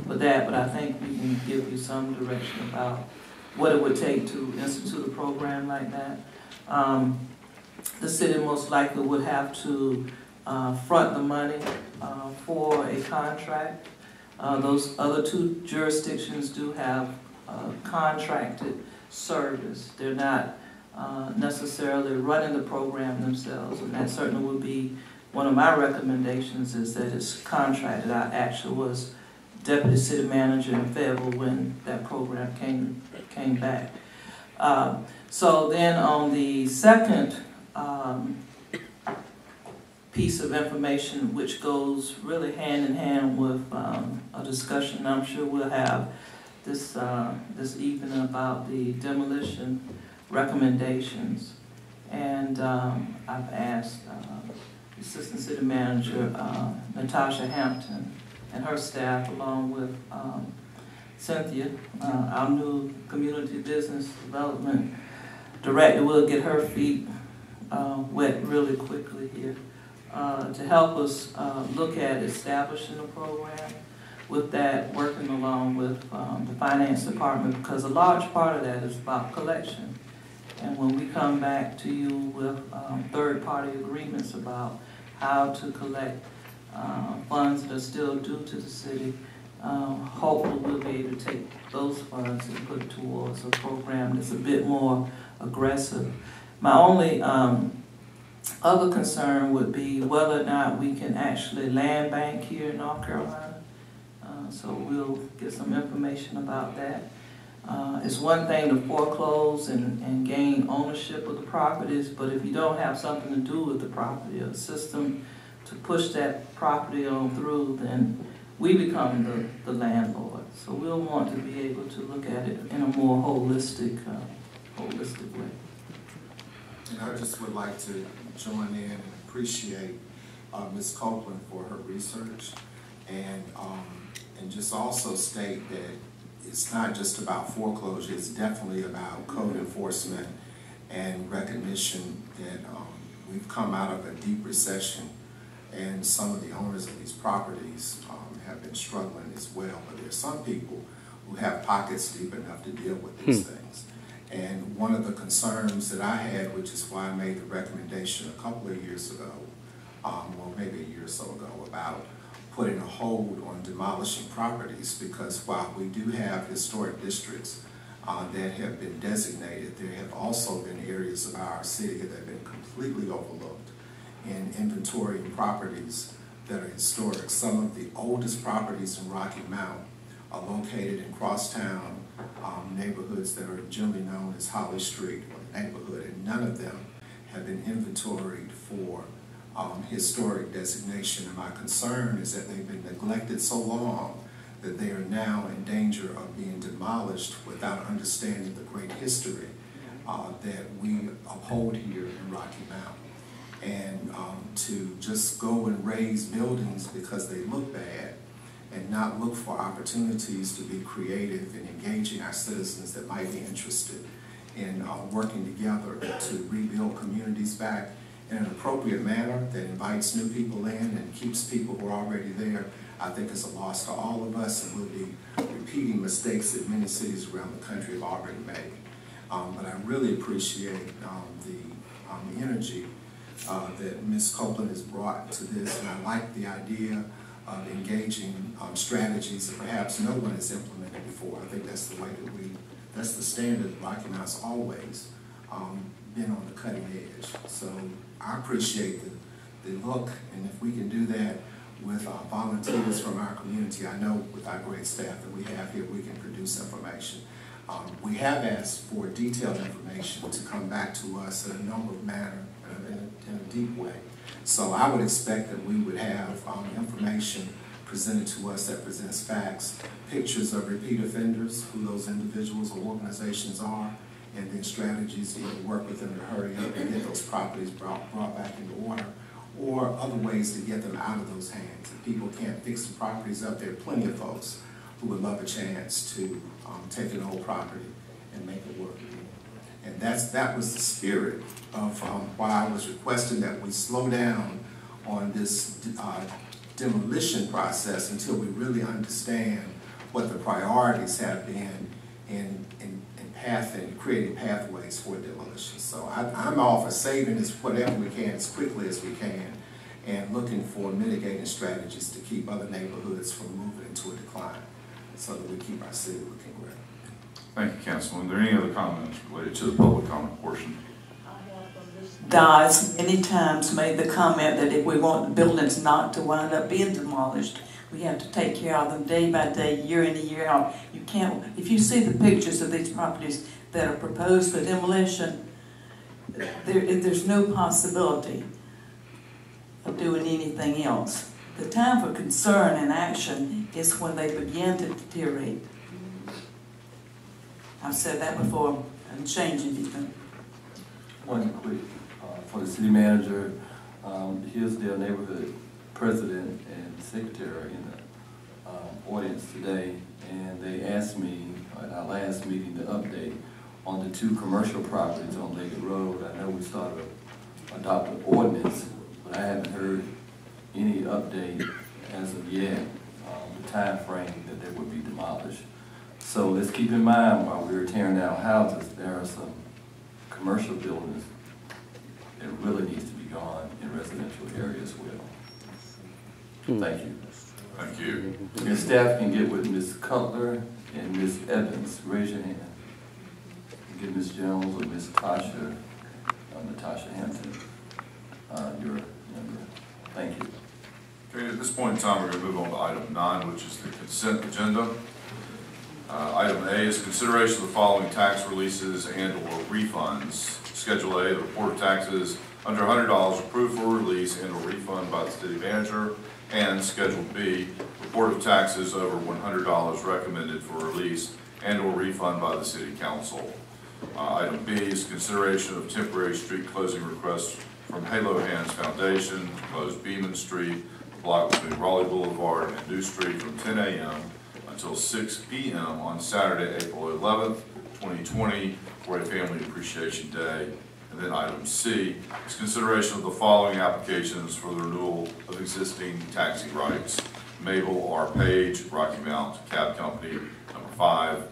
for that, but I think we can give you some direction about what it would take to institute a program like that. Um, the city most likely would have to, uh, front the money, uh, for a contract. Uh, those other two jurisdictions do have, uh, contracted service. They're not, uh, necessarily running the program themselves, and that certainly would be one of my recommendations is that it's contracted. I actually was deputy city manager in Fayetteville when that program came, came back. Um, so then on the second, um, piece of information which goes really hand in hand with, um, a discussion I'm sure we'll have this, uh, this evening about the demolition recommendations. And um, I've asked uh, Assistant City Manager uh, Natasha Hampton and her staff, along with um, Cynthia, uh, our new community business development director, will get her feet uh, wet really quickly here uh, to help us uh, look at establishing a program. With that, working along with um, the finance department, because a large part of that is about collection. And when we come back to you with um, third-party agreements about how to collect uh, funds that are still due to the city, um, hopefully we'll be able to take those funds and put towards a program that's a bit more aggressive. My only um, other concern would be whether or not we can actually land bank here in North Carolina. Uh, so we'll get some information about that. Uh, it's one thing to foreclose and, and gain ownership of the properties, but if you don't have something to do with the property, a system to push that property on through, then we become the, the landlord. So we'll want to be able to look at it in a more holistic, uh, holistic way. And I just would like to join in and appreciate uh, Ms. Copeland for her research and, um, and just also state that it's not just about foreclosure, it's definitely about code enforcement and recognition that um, we've come out of a deep recession and some of the owners of these properties um, have been struggling as well. But there are some people who have pockets deep enough to deal with these Hmm. things. And one of the concerns that I had, which is why I made the recommendation a couple of years ago, um, well, maybe a year or so ago, about putting a hold on demolishing properties, because while we do have historic districts uh, that have been designated, there have also been areas of our city that have been completely overlooked in inventorying properties that are historic. Some of the oldest properties in Rocky Mount are located in crosstown um, neighborhoods that are generally known as Holly Street or neighborhood, and none of them have been inventoried for um, historic designation. And my concern is that they've been neglected so long that they are now in danger of being demolished without understanding the great history uh, that we uphold here in Rocky Mount and um, to just go and raze buildings because they look bad and not look for opportunities to be creative in engaging our citizens that might be interested in uh, working together to rebuild communities back in an appropriate manner that invites new people in and keeps people who are already there, I think is a loss to all of us and we'll be repeating mistakes that many cities around the country have already made. Um, but I really appreciate um, the, um, energy uh, that Ms. Copeland has brought to this, and I like the idea engaging um, strategies that perhaps no one has implemented before. I think that's the way that we, that's the standard Rocky Mount's always um, been on the cutting edge. So I appreciate the, the look, and if we can do that with uh, volunteers from our community, I know with our great staff that we have here, we can produce information. Um, we have asked for detailed information to come back to us in a number of manner, in a, in a deep way. So I would expect that we would have um, information presented to us that presents facts, pictures of repeat offenders, who those individuals or organizations are, and then strategies to work with them to hurry up and get those properties brought, brought back into order, or other ways to get them out of those hands. If people can't fix the properties up, there are plenty of folks who would love a chance to um, take an old property and make it work. And that's, that was the spirit of um, why I was requesting that we slow down on this uh, demolition process until we really understand what the priorities have been in, in, in path and creating pathways for demolition. So I, I'm all for saving this whatever we can as quickly as we can and looking for mitigating strategies to keep other neighborhoods from moving into a decline so that we keep our city looking great. Thank you, Councilman. Are there any other comments related to the public comment portion? Dodge many times made the comment that if we want the buildings not to wind up being demolished, we have to take care of them day by day, year in and year out. You can't, if you see the pictures of these properties that are proposed for demolition, there, there's no possibility of doing anything else. The time for concern and action is when they begin to deteriorate. I've said that before, and change anything. One quick, for the city manager, um, Hillsdale Neighborhood President and Secretary in the um, audience today, and they asked me at our last meeting to update on the two commercial properties on Leggett Road. I know we started adopting ordinance, but I haven't heard any update as of yet, um, the timeframe that they would be demolished. So let's keep in mind while we're tearing down houses, there are some commercial buildings that really needs to be gone in residential areas as well. Thank you. Thank you. Your staff can get with Ms. Cutler and Ms. Evans, raise your hand. Get Ms. Jones or Ms. Tasha, uh, Natasha Hampton, uh, your member. Thank you. Okay, at this point in time, we're gonna move on to item nine, which is the consent agenda. Uh, item A is consideration of the following tax releases and or refunds. Schedule A, the report of taxes under $100 approved for release and a refund by the city manager. And Schedule B, report of taxes over $100 recommended for release and or refund by the city council. Uh, item B is consideration of temporary street closing requests from Halo Hands Foundation to close Beeman Street, the block between Raleigh Boulevard and New Street from 10 a.m. until 6 p.m. on Saturday, April 11th, 2020 for a Family Appreciation Day. And then item C is consideration of the following applications for the renewal of existing taxi rights. Mabel R. Page, Rocky Mount Cab Company, number five.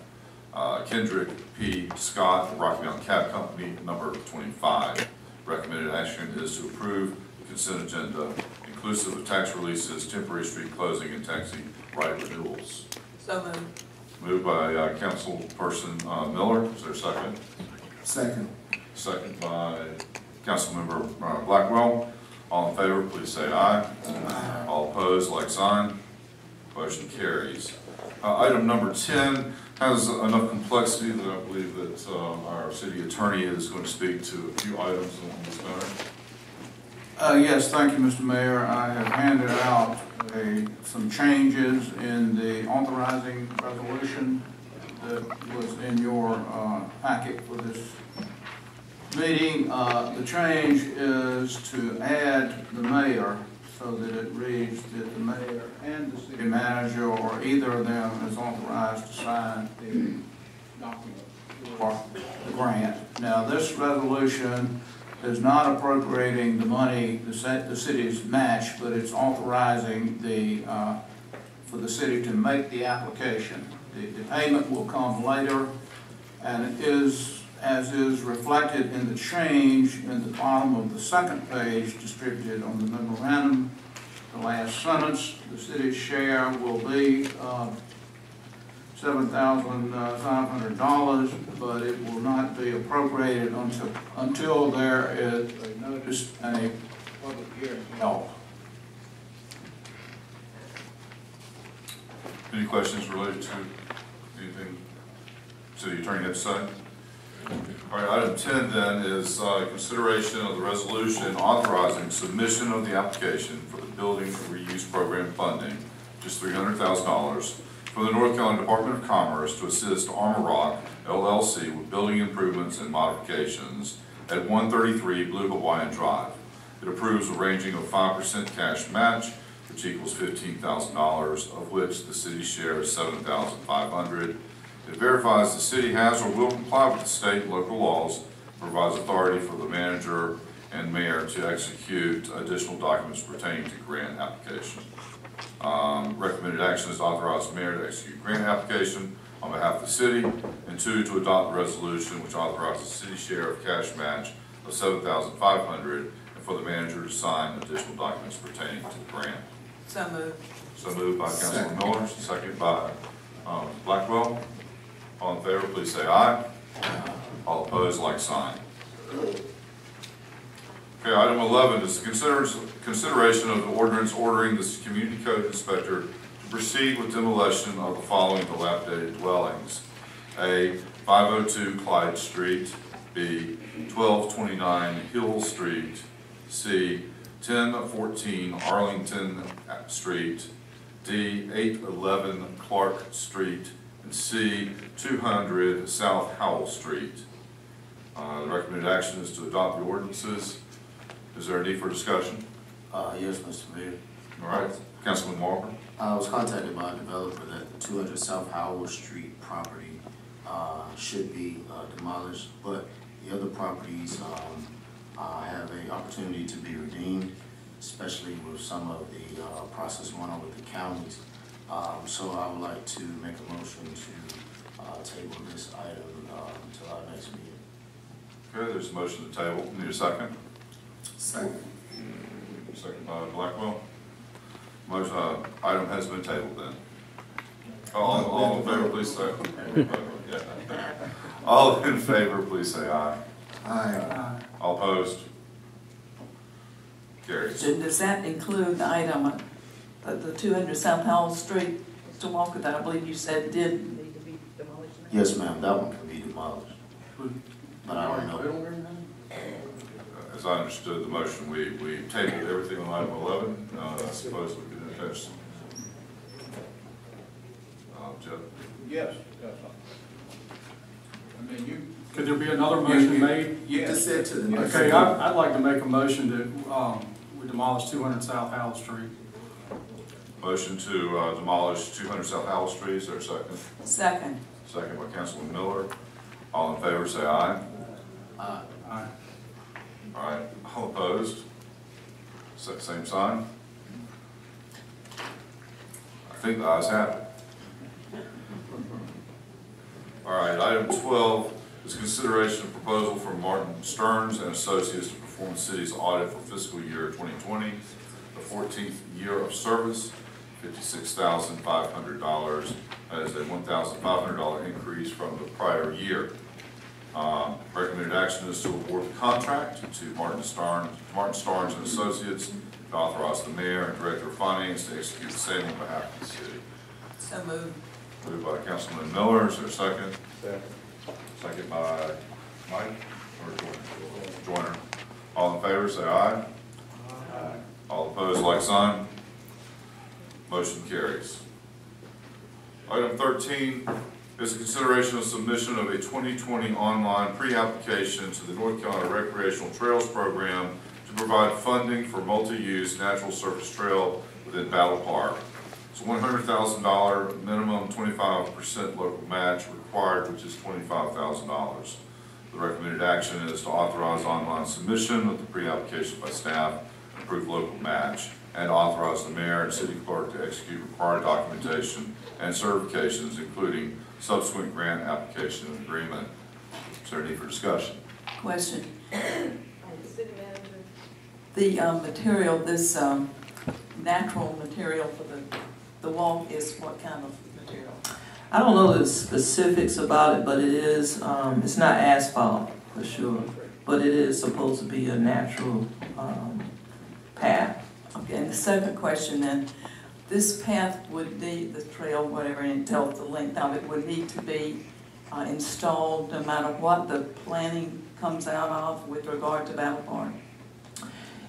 Uh, Kendrick P. Scott, Rocky Mount Cab Company, number 25. Recommended action is to approve the consent agenda inclusive of tax releases, temporary street closing, and taxi right renewals. So moved. Moved by uh, Councilperson uh, Miller, is there a second? Second. Second by Councilmember uh, Blackwell. All in favor, please say aye. All opposed, like sign. Motion carries. Uh, Item number 10 has enough complexity that I believe that uh, our city attorney is going to speak to a few items on this matter. Uh, yes, thank you, Mr. Mayor. I have handed out a, some changes in the authorizing resolution that was in your, uh, packet for this meeting. Uh, the change is to add the mayor so that it reads that the mayor and the city manager or either of them is authorized to sign the document for the grant. Now, this resolution is not appropriating the money, the the city's match, but it's authorizing the, uh, for the city to make the application. The, the payment will come later, and it is, as is reflected in the change in the bottom of the second page distributed on the memorandum, the last sentence, the city's share will be, uh, $7,500, uh, but it will not be appropriated until, until there is a notice and a public hearing held. Any questions related to anything city attorney had to say? All right, item 10 then is uh, consideration of the resolution authorizing submission of the application for the building reuse program funding, just $300,000 from the North Carolina Department of Commerce to assist Armor Rock LLC with building improvements and modifications at 133 Blue Hawaiian Drive. It approves a ranging of 5% cash match, which equals $15,000, of which the city's share is $7,500. It verifies the city has or will comply with the state and local laws, provides authority for the manager and mayor to execute additional documents pertaining to grant application. Um, recommended action is to authorize the mayor to execute grant application on behalf of the city, and two, to adopt a resolution which authorizes the city share of cash match of seven thousand five hundred, and for the manager to sign additional documents pertaining to the grant. So moved. So moved by Councilman Miller, second by, um, Blackwell. All in favor, please say aye. All opposed, like sign. Okay, item eleven is consider, consideration of the ordinance ordering the community code inspector to proceed with demolition of the following dilapidated dwellings. A, five oh two Clyde Street, B, twelve twenty-nine Hill Street, C, ten fourteen Arlington Street, D, eight eleven Clark Street, and C, two hundred South Howell Street. Uh, the recommended action is to adopt the ordinances. Is there a need for discussion? Uh, yes, Mr. Mayor. All right, Councilman Walker? I was contacted by a developer that the two hundred South Howard Street property, uh, should be uh, demolished, but the other properties, um, uh, have a opportunity to be redeemed, especially with some of the, uh, process going on with the counties. Um, so I would like to make a motion to, uh, table this item, uh, until our next meeting. Okay, there's a motion to table. Need a second? Second. Second by Blackwell. Motion, uh, item has been tabled then. All, all in favor, please say. All in favor, please say aye. Aye. All opposed? Carries. So Does that include the item, uh, the two hundred South Howell Street, Mr. Walker, that I believe you said did? Yes, ma'am, that one can be demolished. But I don't know. As I understood the motion, we, we tabled everything on item eleven. Uh, I suppose we could attach. Uh, Jeff? Yes. I mean, you. Could there be another you- motion you- made? You just said to the next. Okay, I, I'd like to make a motion that, um, we demolish two hundred South Howell Street. Motion to uh, demolish two hundred South Howell Street, is there a second? Second. Second by Councilman Miller. All in favor, say aye. Uh, Aye. All right, all opposed? Sa- Same sign? I think the ayes have it. All right, item twelve is consideration of proposal from Martin Starnes and Associates to perform the city's audit for fiscal year twenty twenty, the fourteenth year of service, fifty-six thousand five hundred dollars. That is a one thousand five hundred dollar increase from the prior year. Um, Recommended action is to award the contract to Martin Starnes, Martin Starnes and Associates to authorize the mayor and director of finance to execute the same on behalf of the city. So moved. Moved by Councilman Miller, is there a second? Second by Mike, or Joyner? Joyner. All in favor, say aye. All opposed, like sign. Motion carries. Item thirteen is a consideration of submission of a twenty twenty online pre-application to the North Carolina Recreational Trails Program to provide funding for multi-use natural surface trail within Battle Park. It's a one hundred thousand dollar minimum, twenty-five percent local match required, which is twenty-five thousand dollars. The recommended action is to authorize online submission of the pre-application by staff, approve local match, and authorize the mayor and city clerk to execute required documentation and certifications, including subsequent grant application and agreement. Is there any for discussion? Question. The, um, material, this, um, natural material for the, the walk is what kind of material? I don't know the specifics about it, but it is, um, it's not asphalt, for sure, but it is supposed to be a natural, um, path. Okay, and the second question then, this path would need, the trail, whatever, and tell the length of it, would need to be, uh, installed no matter what the planning comes out of with regard to Battle Park?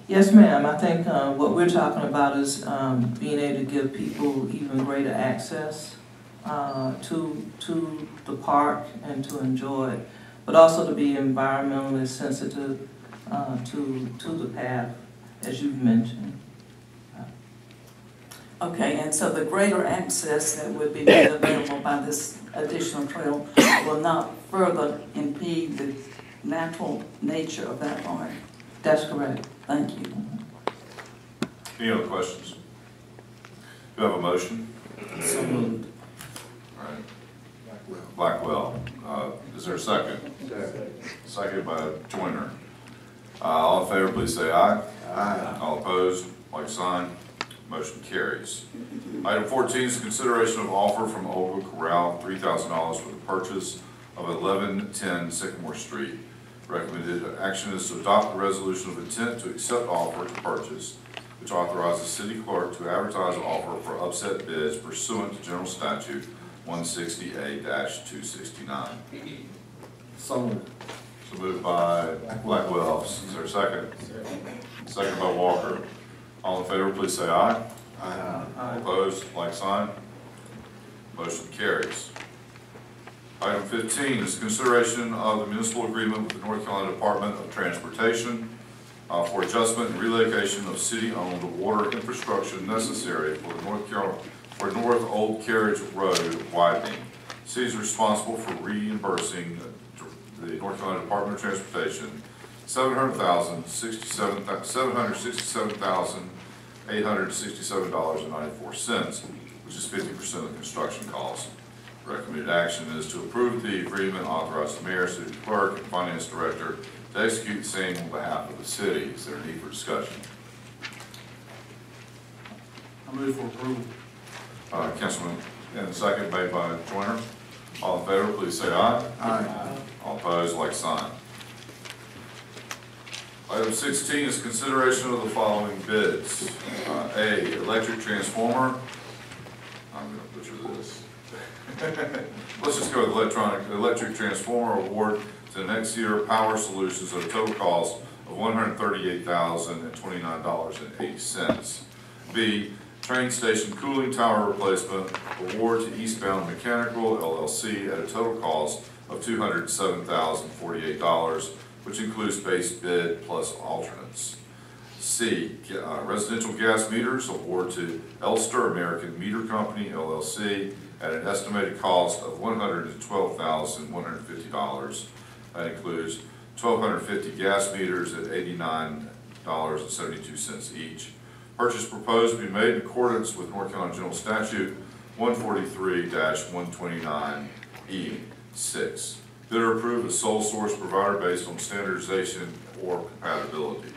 Yes, ma'am. I think uh, what we're talking about is um, being able to give people even greater access uh, to to the park and to enjoy it, but also to be environmentally sensitive uh, to to the path, as you've mentioned. Okay, and so the greater access that would be made available by this additional trail will not further impede the natural nature of that park? That's correct. Thank you. Any other questions? Do you have a motion? So moved. All right. Blackwell, uh, is there a second? Second by Joyner. Uh, all in favor, please say aye. Aye. All opposed, like sign. Motion carries. Item fourteen is consideration of offer from Old Corral, three thousand dollars for the purchase of eleven ten Sycamore Street. Recommended action is to adopt the resolution of intent to accept offer to purchase, which authorizes city clerk to advertise offer for upset bids pursuant to general statute one sixty-eight two sixty-nine. So moved. So moved by Blackwell, is there a second? Second by Walker. All in favor, please say aye. Aye. Opposed, like sign. Motion carries. Item fifteen is consideration of the municipal agreement with the North Carolina Department of Transportation uh, for adjustment and relocation of city-owned water infrastructure necessary for the North Carolina, for North Old Carriage Road widening. City is responsible for reimbursing the North Carolina Department of Transportation seven hundred thousand, sixty-seven, seven hundred sixty-seven thousand, eight hundred sixty-seven dollars and ninety-four cents, which is fifty percent of the construction cost. Recommended action is to approve the agreement, authorize the mayor, city clerk, and finance director to execute the same on behalf of the city. Is there a need for discussion? I move for approval. Uh, Councilman, and the second made by Joyner. All in favor, please say aye. Aye. All opposed, like sign. Item 16 is consideration of the following bids. Uh, A, electric transformer. I'm going to butcher this. Let's just go with electronic, electric transformer award to Nexier Power Solutions at a total cost of $138,029.08. B, train station cooling tower replacement award to Eastbound Mechanical LLC at a total cost of $207,048 which includes base bid plus alternates. C, uh, residential gas meters award to Elster American Meter Company, LLC, at an estimated cost of $112,150. That includes 1,250 gas meters at $89.72 each. Purchase proposed to be made in accordance with North Carolina General Statute 143-129E6 that are approved as sole source provider based on standardization or compatibility.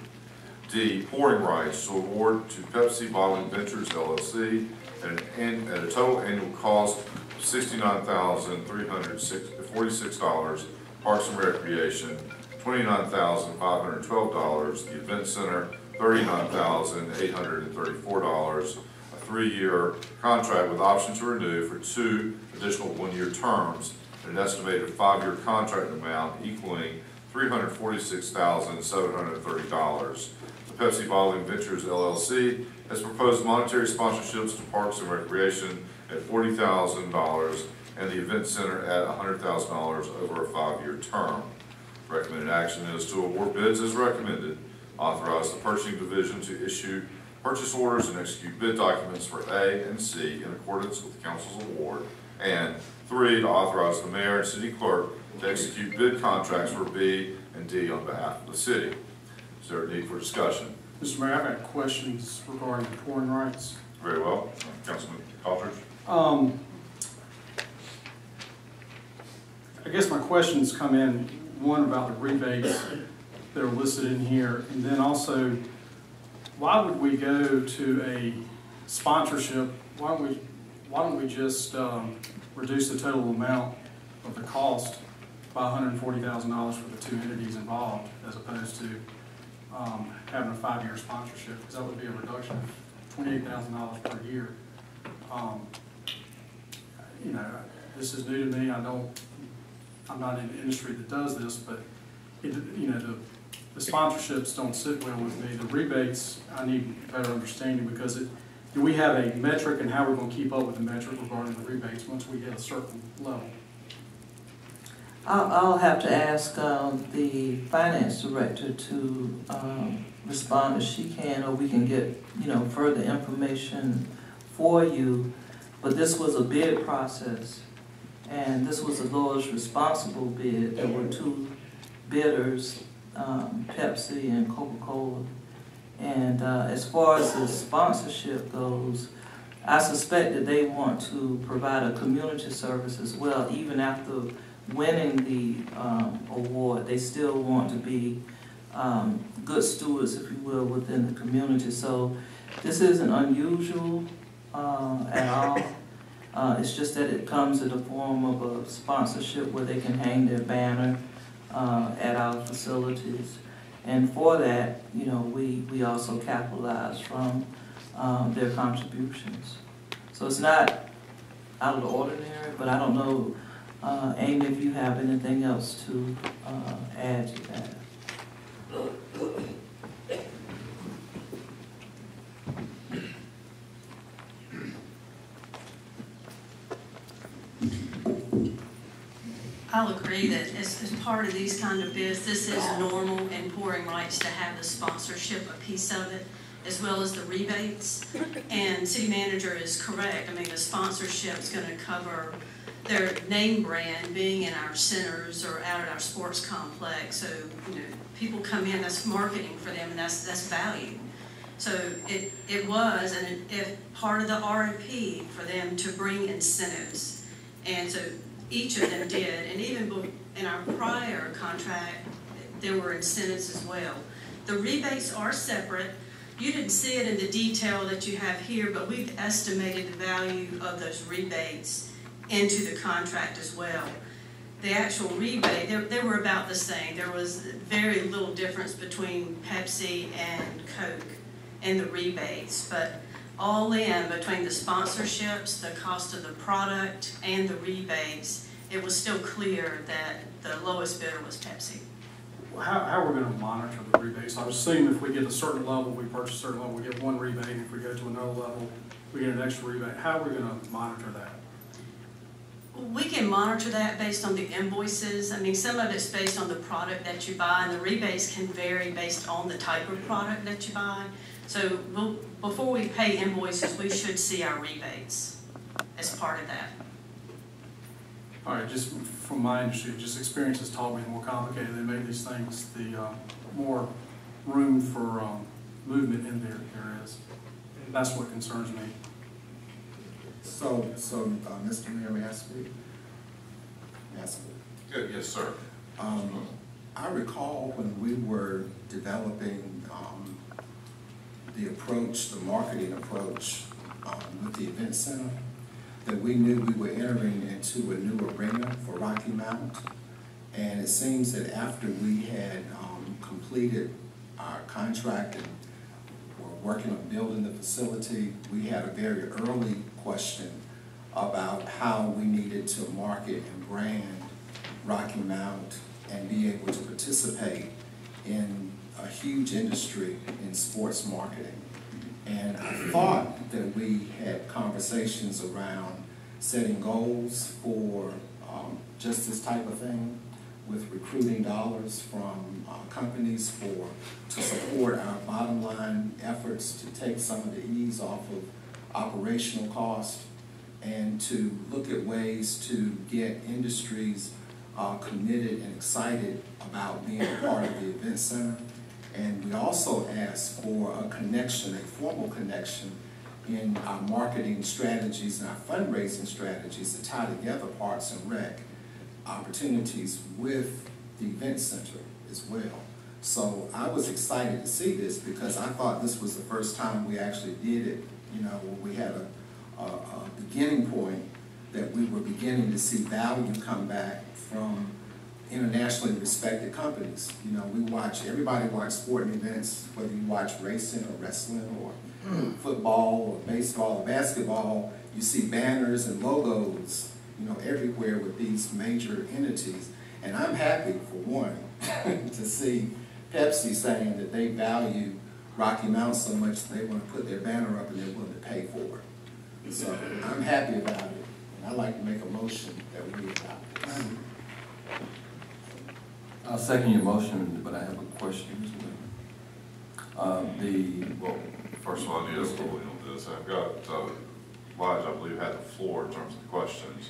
D, pouring rights to award to Pepsi Bottling Ventures LLC at, an, at a total annual cost of $69,346, Parks and Recreation, $29,512, the Event Center, $39,834, a three-year contract with option to renew for two additional one-year terms an estimated five-year contract amount equaling three hundred forty-six thousand seven hundred thirty dollars. The Pepsi Bottling Ventures LLC has proposed monetary sponsorships to Parks and Recreation at forty thousand dollars and the Event Center at hundred thousand dollars over a five-year term. Recommended action is to award bids as recommended, authorize the purchasing division to issue purchase orders and execute bid documents for A and C in accordance with the council's award, and three, to authorize the mayor and city clerk to execute bid contracts for B and D on behalf of the city. Is there a need for discussion? Mr. Mayor, I've got questions regarding the pouring rights. Very well. Councilman Daughtridge? Um, I guess my questions come in, one about the rebates that are listed in here, and then also, why would we go to a sponsorship? Why don't we, why don't we just, um, reduce the total amount of the cost by hundred and forty thousand dollars for the two entities involved, as opposed to, um, having a five-year sponsorship, because that would be a reduction of twenty-eight thousand dollars per year. Um, you know, this is new to me, I don't, I'm not in the industry that does this, but it, you know, the, the sponsorships don't sit well with me. The rebates, I need better understanding because it, do we have a metric and how we're gonna keep up with the metric regarding the rebates once we hit a certain level? I'll, I'll have to ask, um, the finance director to, um, respond if she can, or we can get, you know, further information for you. But this was a bid process, and this was the lowest responsible bid. There were two bidders, um, Pepsi and Coca-Cola. And, uh, as far as the sponsorship goes, I suspect that they want to provide a community service as well, even after winning the, um, award. They still want to be, um, good stewards, if you will, within the community. So this isn't unusual, uh, at all. Uh, it's just that it comes in the form of a sponsorship where they can hang their banner, uh, at our facilities. And for that, you know, we, we also capitalize from, um, their contributions. So it's not out of the ordinary, but I don't know, uh, Amy, if you have anything else to, uh, add to that. I'll agree that as, as part of these kind of bids, this is normal and pouring rights to have the sponsorship, a piece of it, as well as the rebates. And city manager is correct, I mean, the sponsorship is gonna cover their name brand being in our centers or out at our sports complex. So, you know, people come in, that's marketing for them, and that's, that's value. So it, it was, and it, if part of the RFP for them to bring incentives. And so each of them did, and even in our prior contract, there were incentives as well. The rebates are separate. You didn't see it in the detail that you have here, but we've estimated the value of those rebates into the contract as well. The actual rebate, they, they were about the same. There was very little difference between Pepsi and Coke in the rebates, but all in between the sponsorships, the cost of the product, and the rebates, it was still clear that the lowest bidder was Pepsi. How, how are we gonna monitor the rebates? I assume if we get a certain level, we purchase a certain level, we get one rebate, if we go to another level, we get an extra rebate. How are we gonna monitor that? We can monitor that based on the invoices. I mean, some of it's based on the product that you buy, and the rebates can vary based on the type of product that you buy. So we'll, before we pay invoices, we should see our rebates as part of that. All right, just from my industry, just experience has taught me the more complicated they make these things, the uh, more room for um, movement in there there is. And That's what concerns me. So, so, uh, Mr. Mayor, may I speak? May I speak? Good, yes, sir. Um, I recall when we were developing, um, the approach, the marketing approach, um, with the event center, that we knew we were entering into a new arena for Rocky Mount. And it seems that after we had, um, completed our contract and were working on building the facility, we had a very early question about how we needed to market and brand Rocky Mount and be able to participate in a huge industry in sports marketing. And I thought that we had conversations around setting goals for um, just this type of thing with recruiting dollars from uh, companies for, to support our bottom line efforts to take some of the ease off of operational cost and to look at ways to get industries uh, committed and excited about being a part of the event center. And we also ask for a connection, a formal connection in our marketing strategies and our fundraising strategies to tie together Parks and Rec opportunities with the event center as well. So I was excited to see this because I thought this was the first time we actually did it, you know, we had a, a, a beginning point that we were beginning to see value come back from internationally respected companies. You know, we watch, everybody watch sporting events, whether you watch racing or wrestling or hmm. football or baseball or basketball, you see banners and logos, you know, everywhere with these major entities. And I'm happy, for one, to see Pepsi saying that they value Rocky Mount so much they want to put their banner up and they're willing to pay for it. So I'm happy about it. And I'd like to make a motion that we adopt this. Hmm. I'll second your motion, but I have a question as. Um, the, Well, first of all, I need us to vote on this. I've got, uh, Lige, I believe, had the floor in terms of the questions.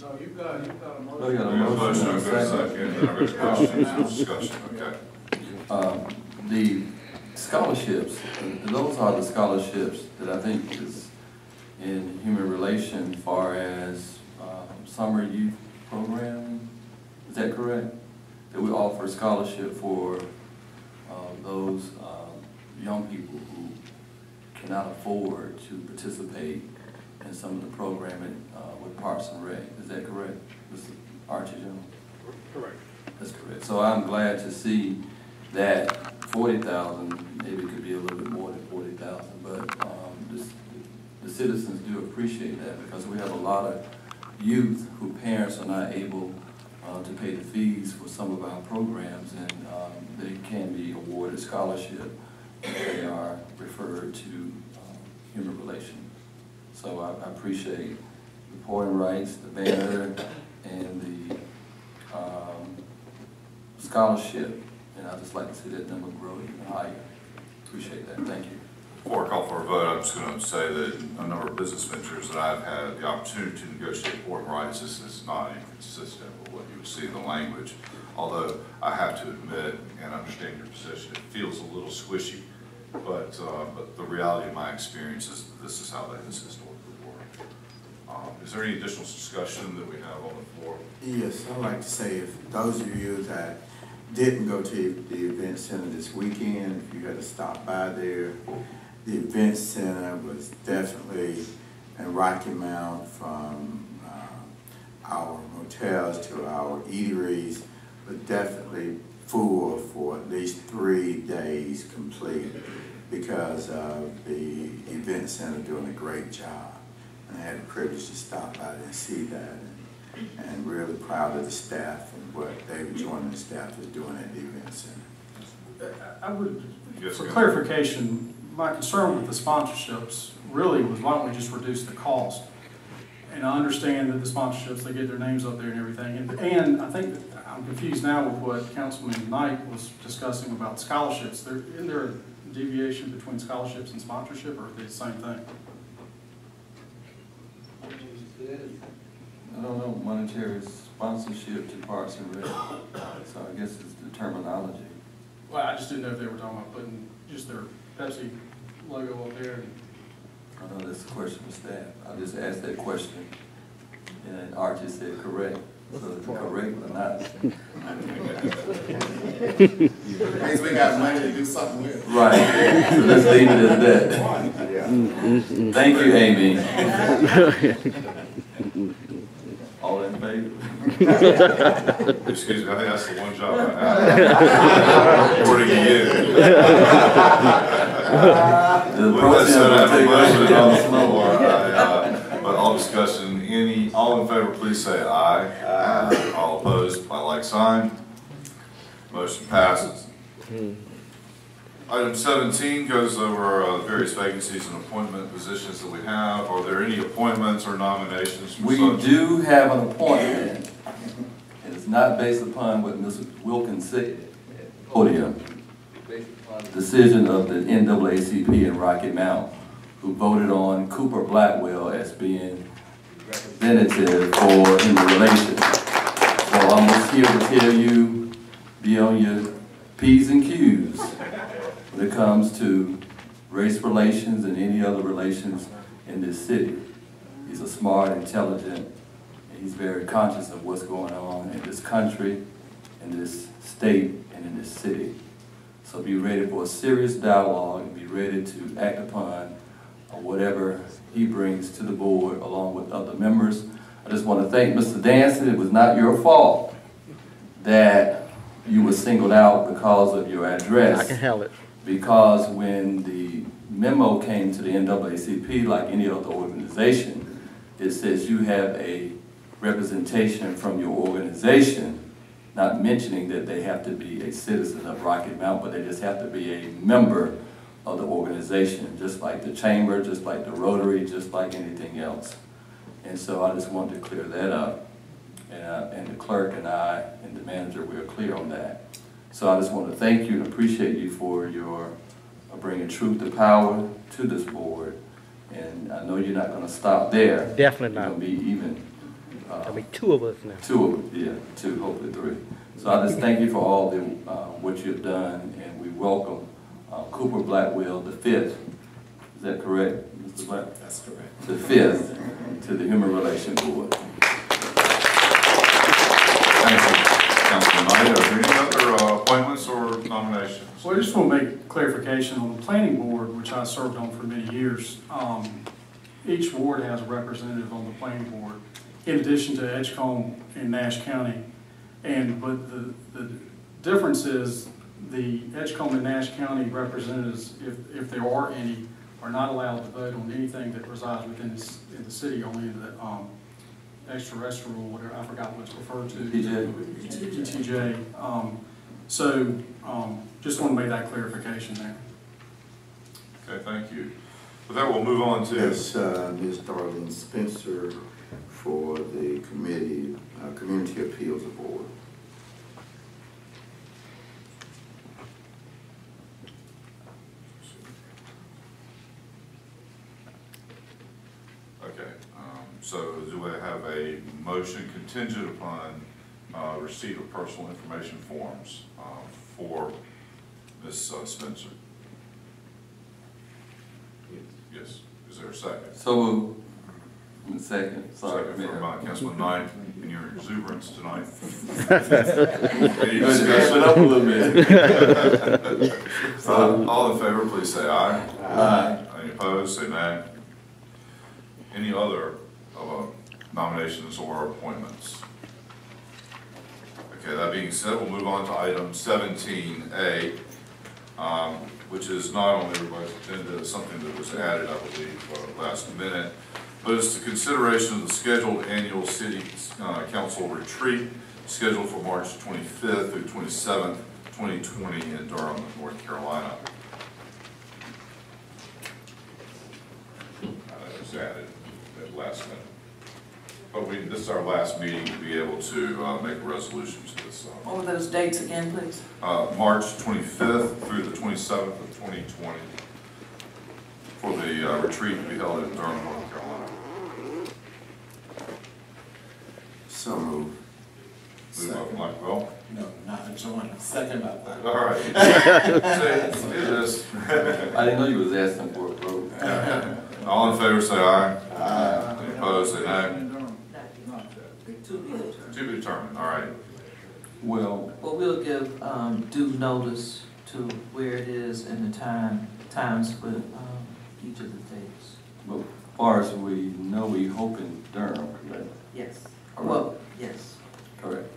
No, you've got, you've got a motion. Oh, you got a We have a motion motion, and a I've got a second. second, and I've got questions and discussion, okay? Um, the scholarships, those are the scholarships that I think is in human relation far as, um, summer youth program, Is that correct? That we offer a scholarship for, uh, those, um, young people who cannot afford to participate in some of the programming, uh, with Parks and Rec. Is that correct, Mr. Archie Jones? Correct. That's correct. So I'm glad to see that forty thousand, maybe it could be a little bit more than forty thousand, but, um, this, the citizens do appreciate that because we have a lot of youth who parents are not able, uh, to pay the fees for some of our programs, and um, they can be awarded scholarship if they are referred to uh, human relations. So I, I appreciate the reporting rights, the banner, and the um, scholarship, and I'd just like to see that number grow even higher. Appreciate that. Thank you. Before I call for a vote, I'm just going to say that a number of business ventures that I've had the opportunity to negotiate board rights, this is not inconsistent with what you would see in the language. Although I have to admit and understand your position, it feels a little squishy, but, uh, but the reality of my experience is that this is how that has historically worked. Um, Is there any additional discussion that we have on the floor? Yes, I'd like to say, if those of you that didn't go to the event center this weekend, if you had to stop by there, the event center was definitely in Rocky Mount from uh, our motels to our eateries, but definitely full for at least three days complete because of the event center doing a great job. And I had the privilege to stop by and see that and, and really proud of the staff and what David Jordan and the staff is doing at the event center. I would, Yes, for clarification, my concern with the sponsorships really was why don't we just reduce the cost? And I understand that the sponsorships, they get their names up there and everything, and, and I think, that I'm confused now with what Councilman Knight was discussing about scholarships. There, isn't there a deviation between scholarships and sponsorship, or are they the same thing? I don't know, monetary sponsorship to Parks and Rec, so I guess it's the terminology. Well, I just didn't know if they were talking about putting just their Pepsi logo up there. I know that's a question for staff. I just asked that question, and Archie said correct. So is it correct or not? Means we got money to do something with. Right, so let's leave it at that. Thank you, Amy. All in favor? Excuse me, I think that's the one job I have. According to you. The With that said, I have a motion on the floor, I, uh, but all discussion, any, all in favor, please say aye. Aye. All opposed, by like sign. Motion passes. Item seventeen goes over uh, various vacancies and appointment positions that we have. Are there any appointments or nominations? for We such? do have an appointment, it's not based upon what Mr. Wilkins said, podium. Decision of the NAACP in Rocky Mount, who voted on Cooper Blackwell as being representative for human relations. So I'm just here to tell you, be on your Ps and Qs when it comes to race relations and any other relations in this city. He's a smart, intelligent, and he's very conscious of what's going on in this country, in this state, and in this city. So be ready for a serious dialogue and be ready to act upon whatever he brings to the board along with other members. I just want to thank Mr. Dancy. It was not your fault that you were singled out because of your address I can handle it. because when the memo came to the NAACP, like any other organization, it says you have a representation from your organization, not mentioning that they have to be a citizen of Rocky Mount, but they just have to be a member of the organization, just like the chamber, just like the Rotary, just like anything else. And so I just wanted to clear that up. And, uh, and the clerk and I and the manager, we are clear on that. So I just want to thank you and appreciate you for your uh, bringing truth to power to this board. And I know you're not going to stop there. Definitely not. You're going to be even. Uh, There'll be two of us now. Two of them, yeah, two, hopefully three. So I just thank you for all the, uh, what you've done, and we welcome uh, Cooper Blackwell the fifth. Is that correct, Mr. Black? That's correct. The fifth to the Human Relations Board. Thank you, Councilman Knight. Are there any other uh, appointments or nominations? Well, I just want to make clarification on the planning board, which I served on for many years. Um, Each ward has a representative on the planning board, in addition to Edgecombe and Nash County. And, but the, the difference is the Edgecombe and Nash County representatives, if, if there are any, are not allowed to vote on anything that resides within the, in the city, only in the, um, extraterrestrial, whatever, I forgot what it's referred to. ETJ. ETJ. Um, so, um, just want to make that clarification there. Okay, thank you. With that, we'll move on to. Yes, uh, Ms. Darlene Spencer for the committee, uh, Community Appeals Board. Okay, um, so do I have a motion contingent upon uh, receipt of personal information forms uh, for Ms. Uh, Spencer? Yes. Yes. Is there a second? So moved. Second, sorry, Second from, Mayor. uh, Councilman Knight, in your exuberance tonight. Any Let's discussion? it up a little bit. Uh, All in favor, please say aye. Aye. Any opposed, say nay. Any other uh, nominations or appointments? Okay, that being said, we'll move on to item seventeen A, um, which is not on everybody's agenda, it's something that was added, I believe, uh, last minute. But it's the consideration of the scheduled annual city uh, council retreat scheduled for March twenty-fifth through twenty-seventh, twenty twenty in Durham, North Carolina. Uh, That was added at last minute. But we, this is our last meeting to be able to uh, make a resolution to this. uh, What were those dates again, please? uh, March 25th through the 27th of 2020 for the uh, retreat to be held in Durham, North Carolina. So moved. Moved by Mike Bell. No, not a joint, second by that. All right. Say, do this. I didn't know you was asking for a vote. All in favor, say aye. Aye. Any opposed, say nay. To be determined. To be determined, all right. Well, Well, we'll give, um, due notice to where it is and the time, times for, um, each of the dates. well, as far as we know, we hope in Durham, correct? Yes. All right. Well, yes. Correct.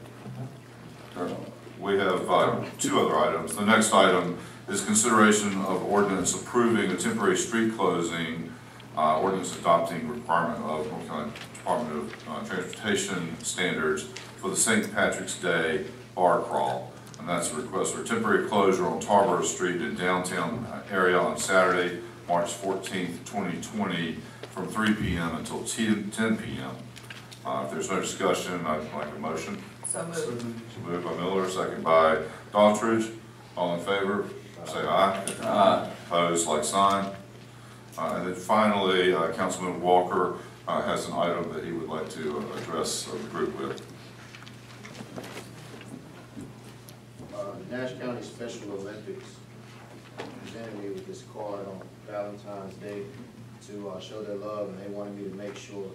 Durham. We have uh, two other items. The next item is consideration of ordinance approving a temporary street closing, uh, ordinance adopting requirement of North Carolina Department of uh, Transportation standards for the St. Patrick's Day bar crawl. And that's a request for temporary closure on Tarboro Street in downtown area on Saturday, March fourteenth, twenty twenty, from three P M. until 10 10 P M. Uh, If there's no discussion, I'd like a motion. So moved. Moved by Miller, second by Daughtridge. All in favor, say aye. Aye. Opposed, like sign. Uh, and then finally, uh, Councilman Walker, uh, has an item that he would like to uh, address uh, the group with. uh, Nash County Special Olympics presented me with this card on Valentine's Day to uh, show their love, and they wanted me to make sure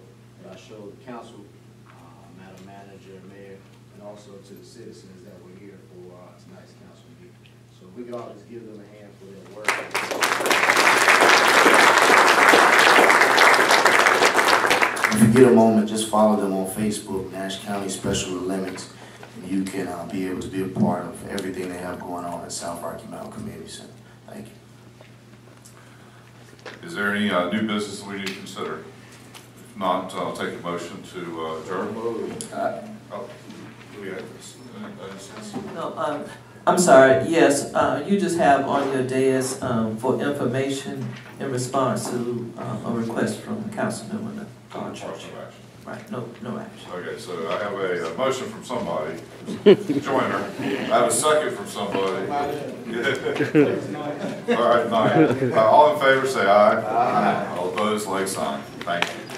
that I showed the council, uh, Madam Manager, Mayor, and also to the citizens that were here for uh, tonight's council meeting. So we could just give them a hand for their work. If you get a moment, just follow them on Facebook, Nash County Special Olympics, and you can uh, be able to be a part of everything they have going on at South Rocky Mount Community Center. Thank you. Is there any uh, new business we need to consider? If not, I'll take a motion to uh, adjourn. Aye. Oh, we have this? Uh, No, um, I'm sorry, yes, uh, you just have on your dais, um, for information in response to, uh, a request from Councilmember Partial Daughtridge. action. Right, no, no action. Okay, so I have a, a motion from somebody, Joyner. I have a second from somebody. All right, nine. Uh, all in favor, say aye. Aye. All opposed, like sign. Thank you.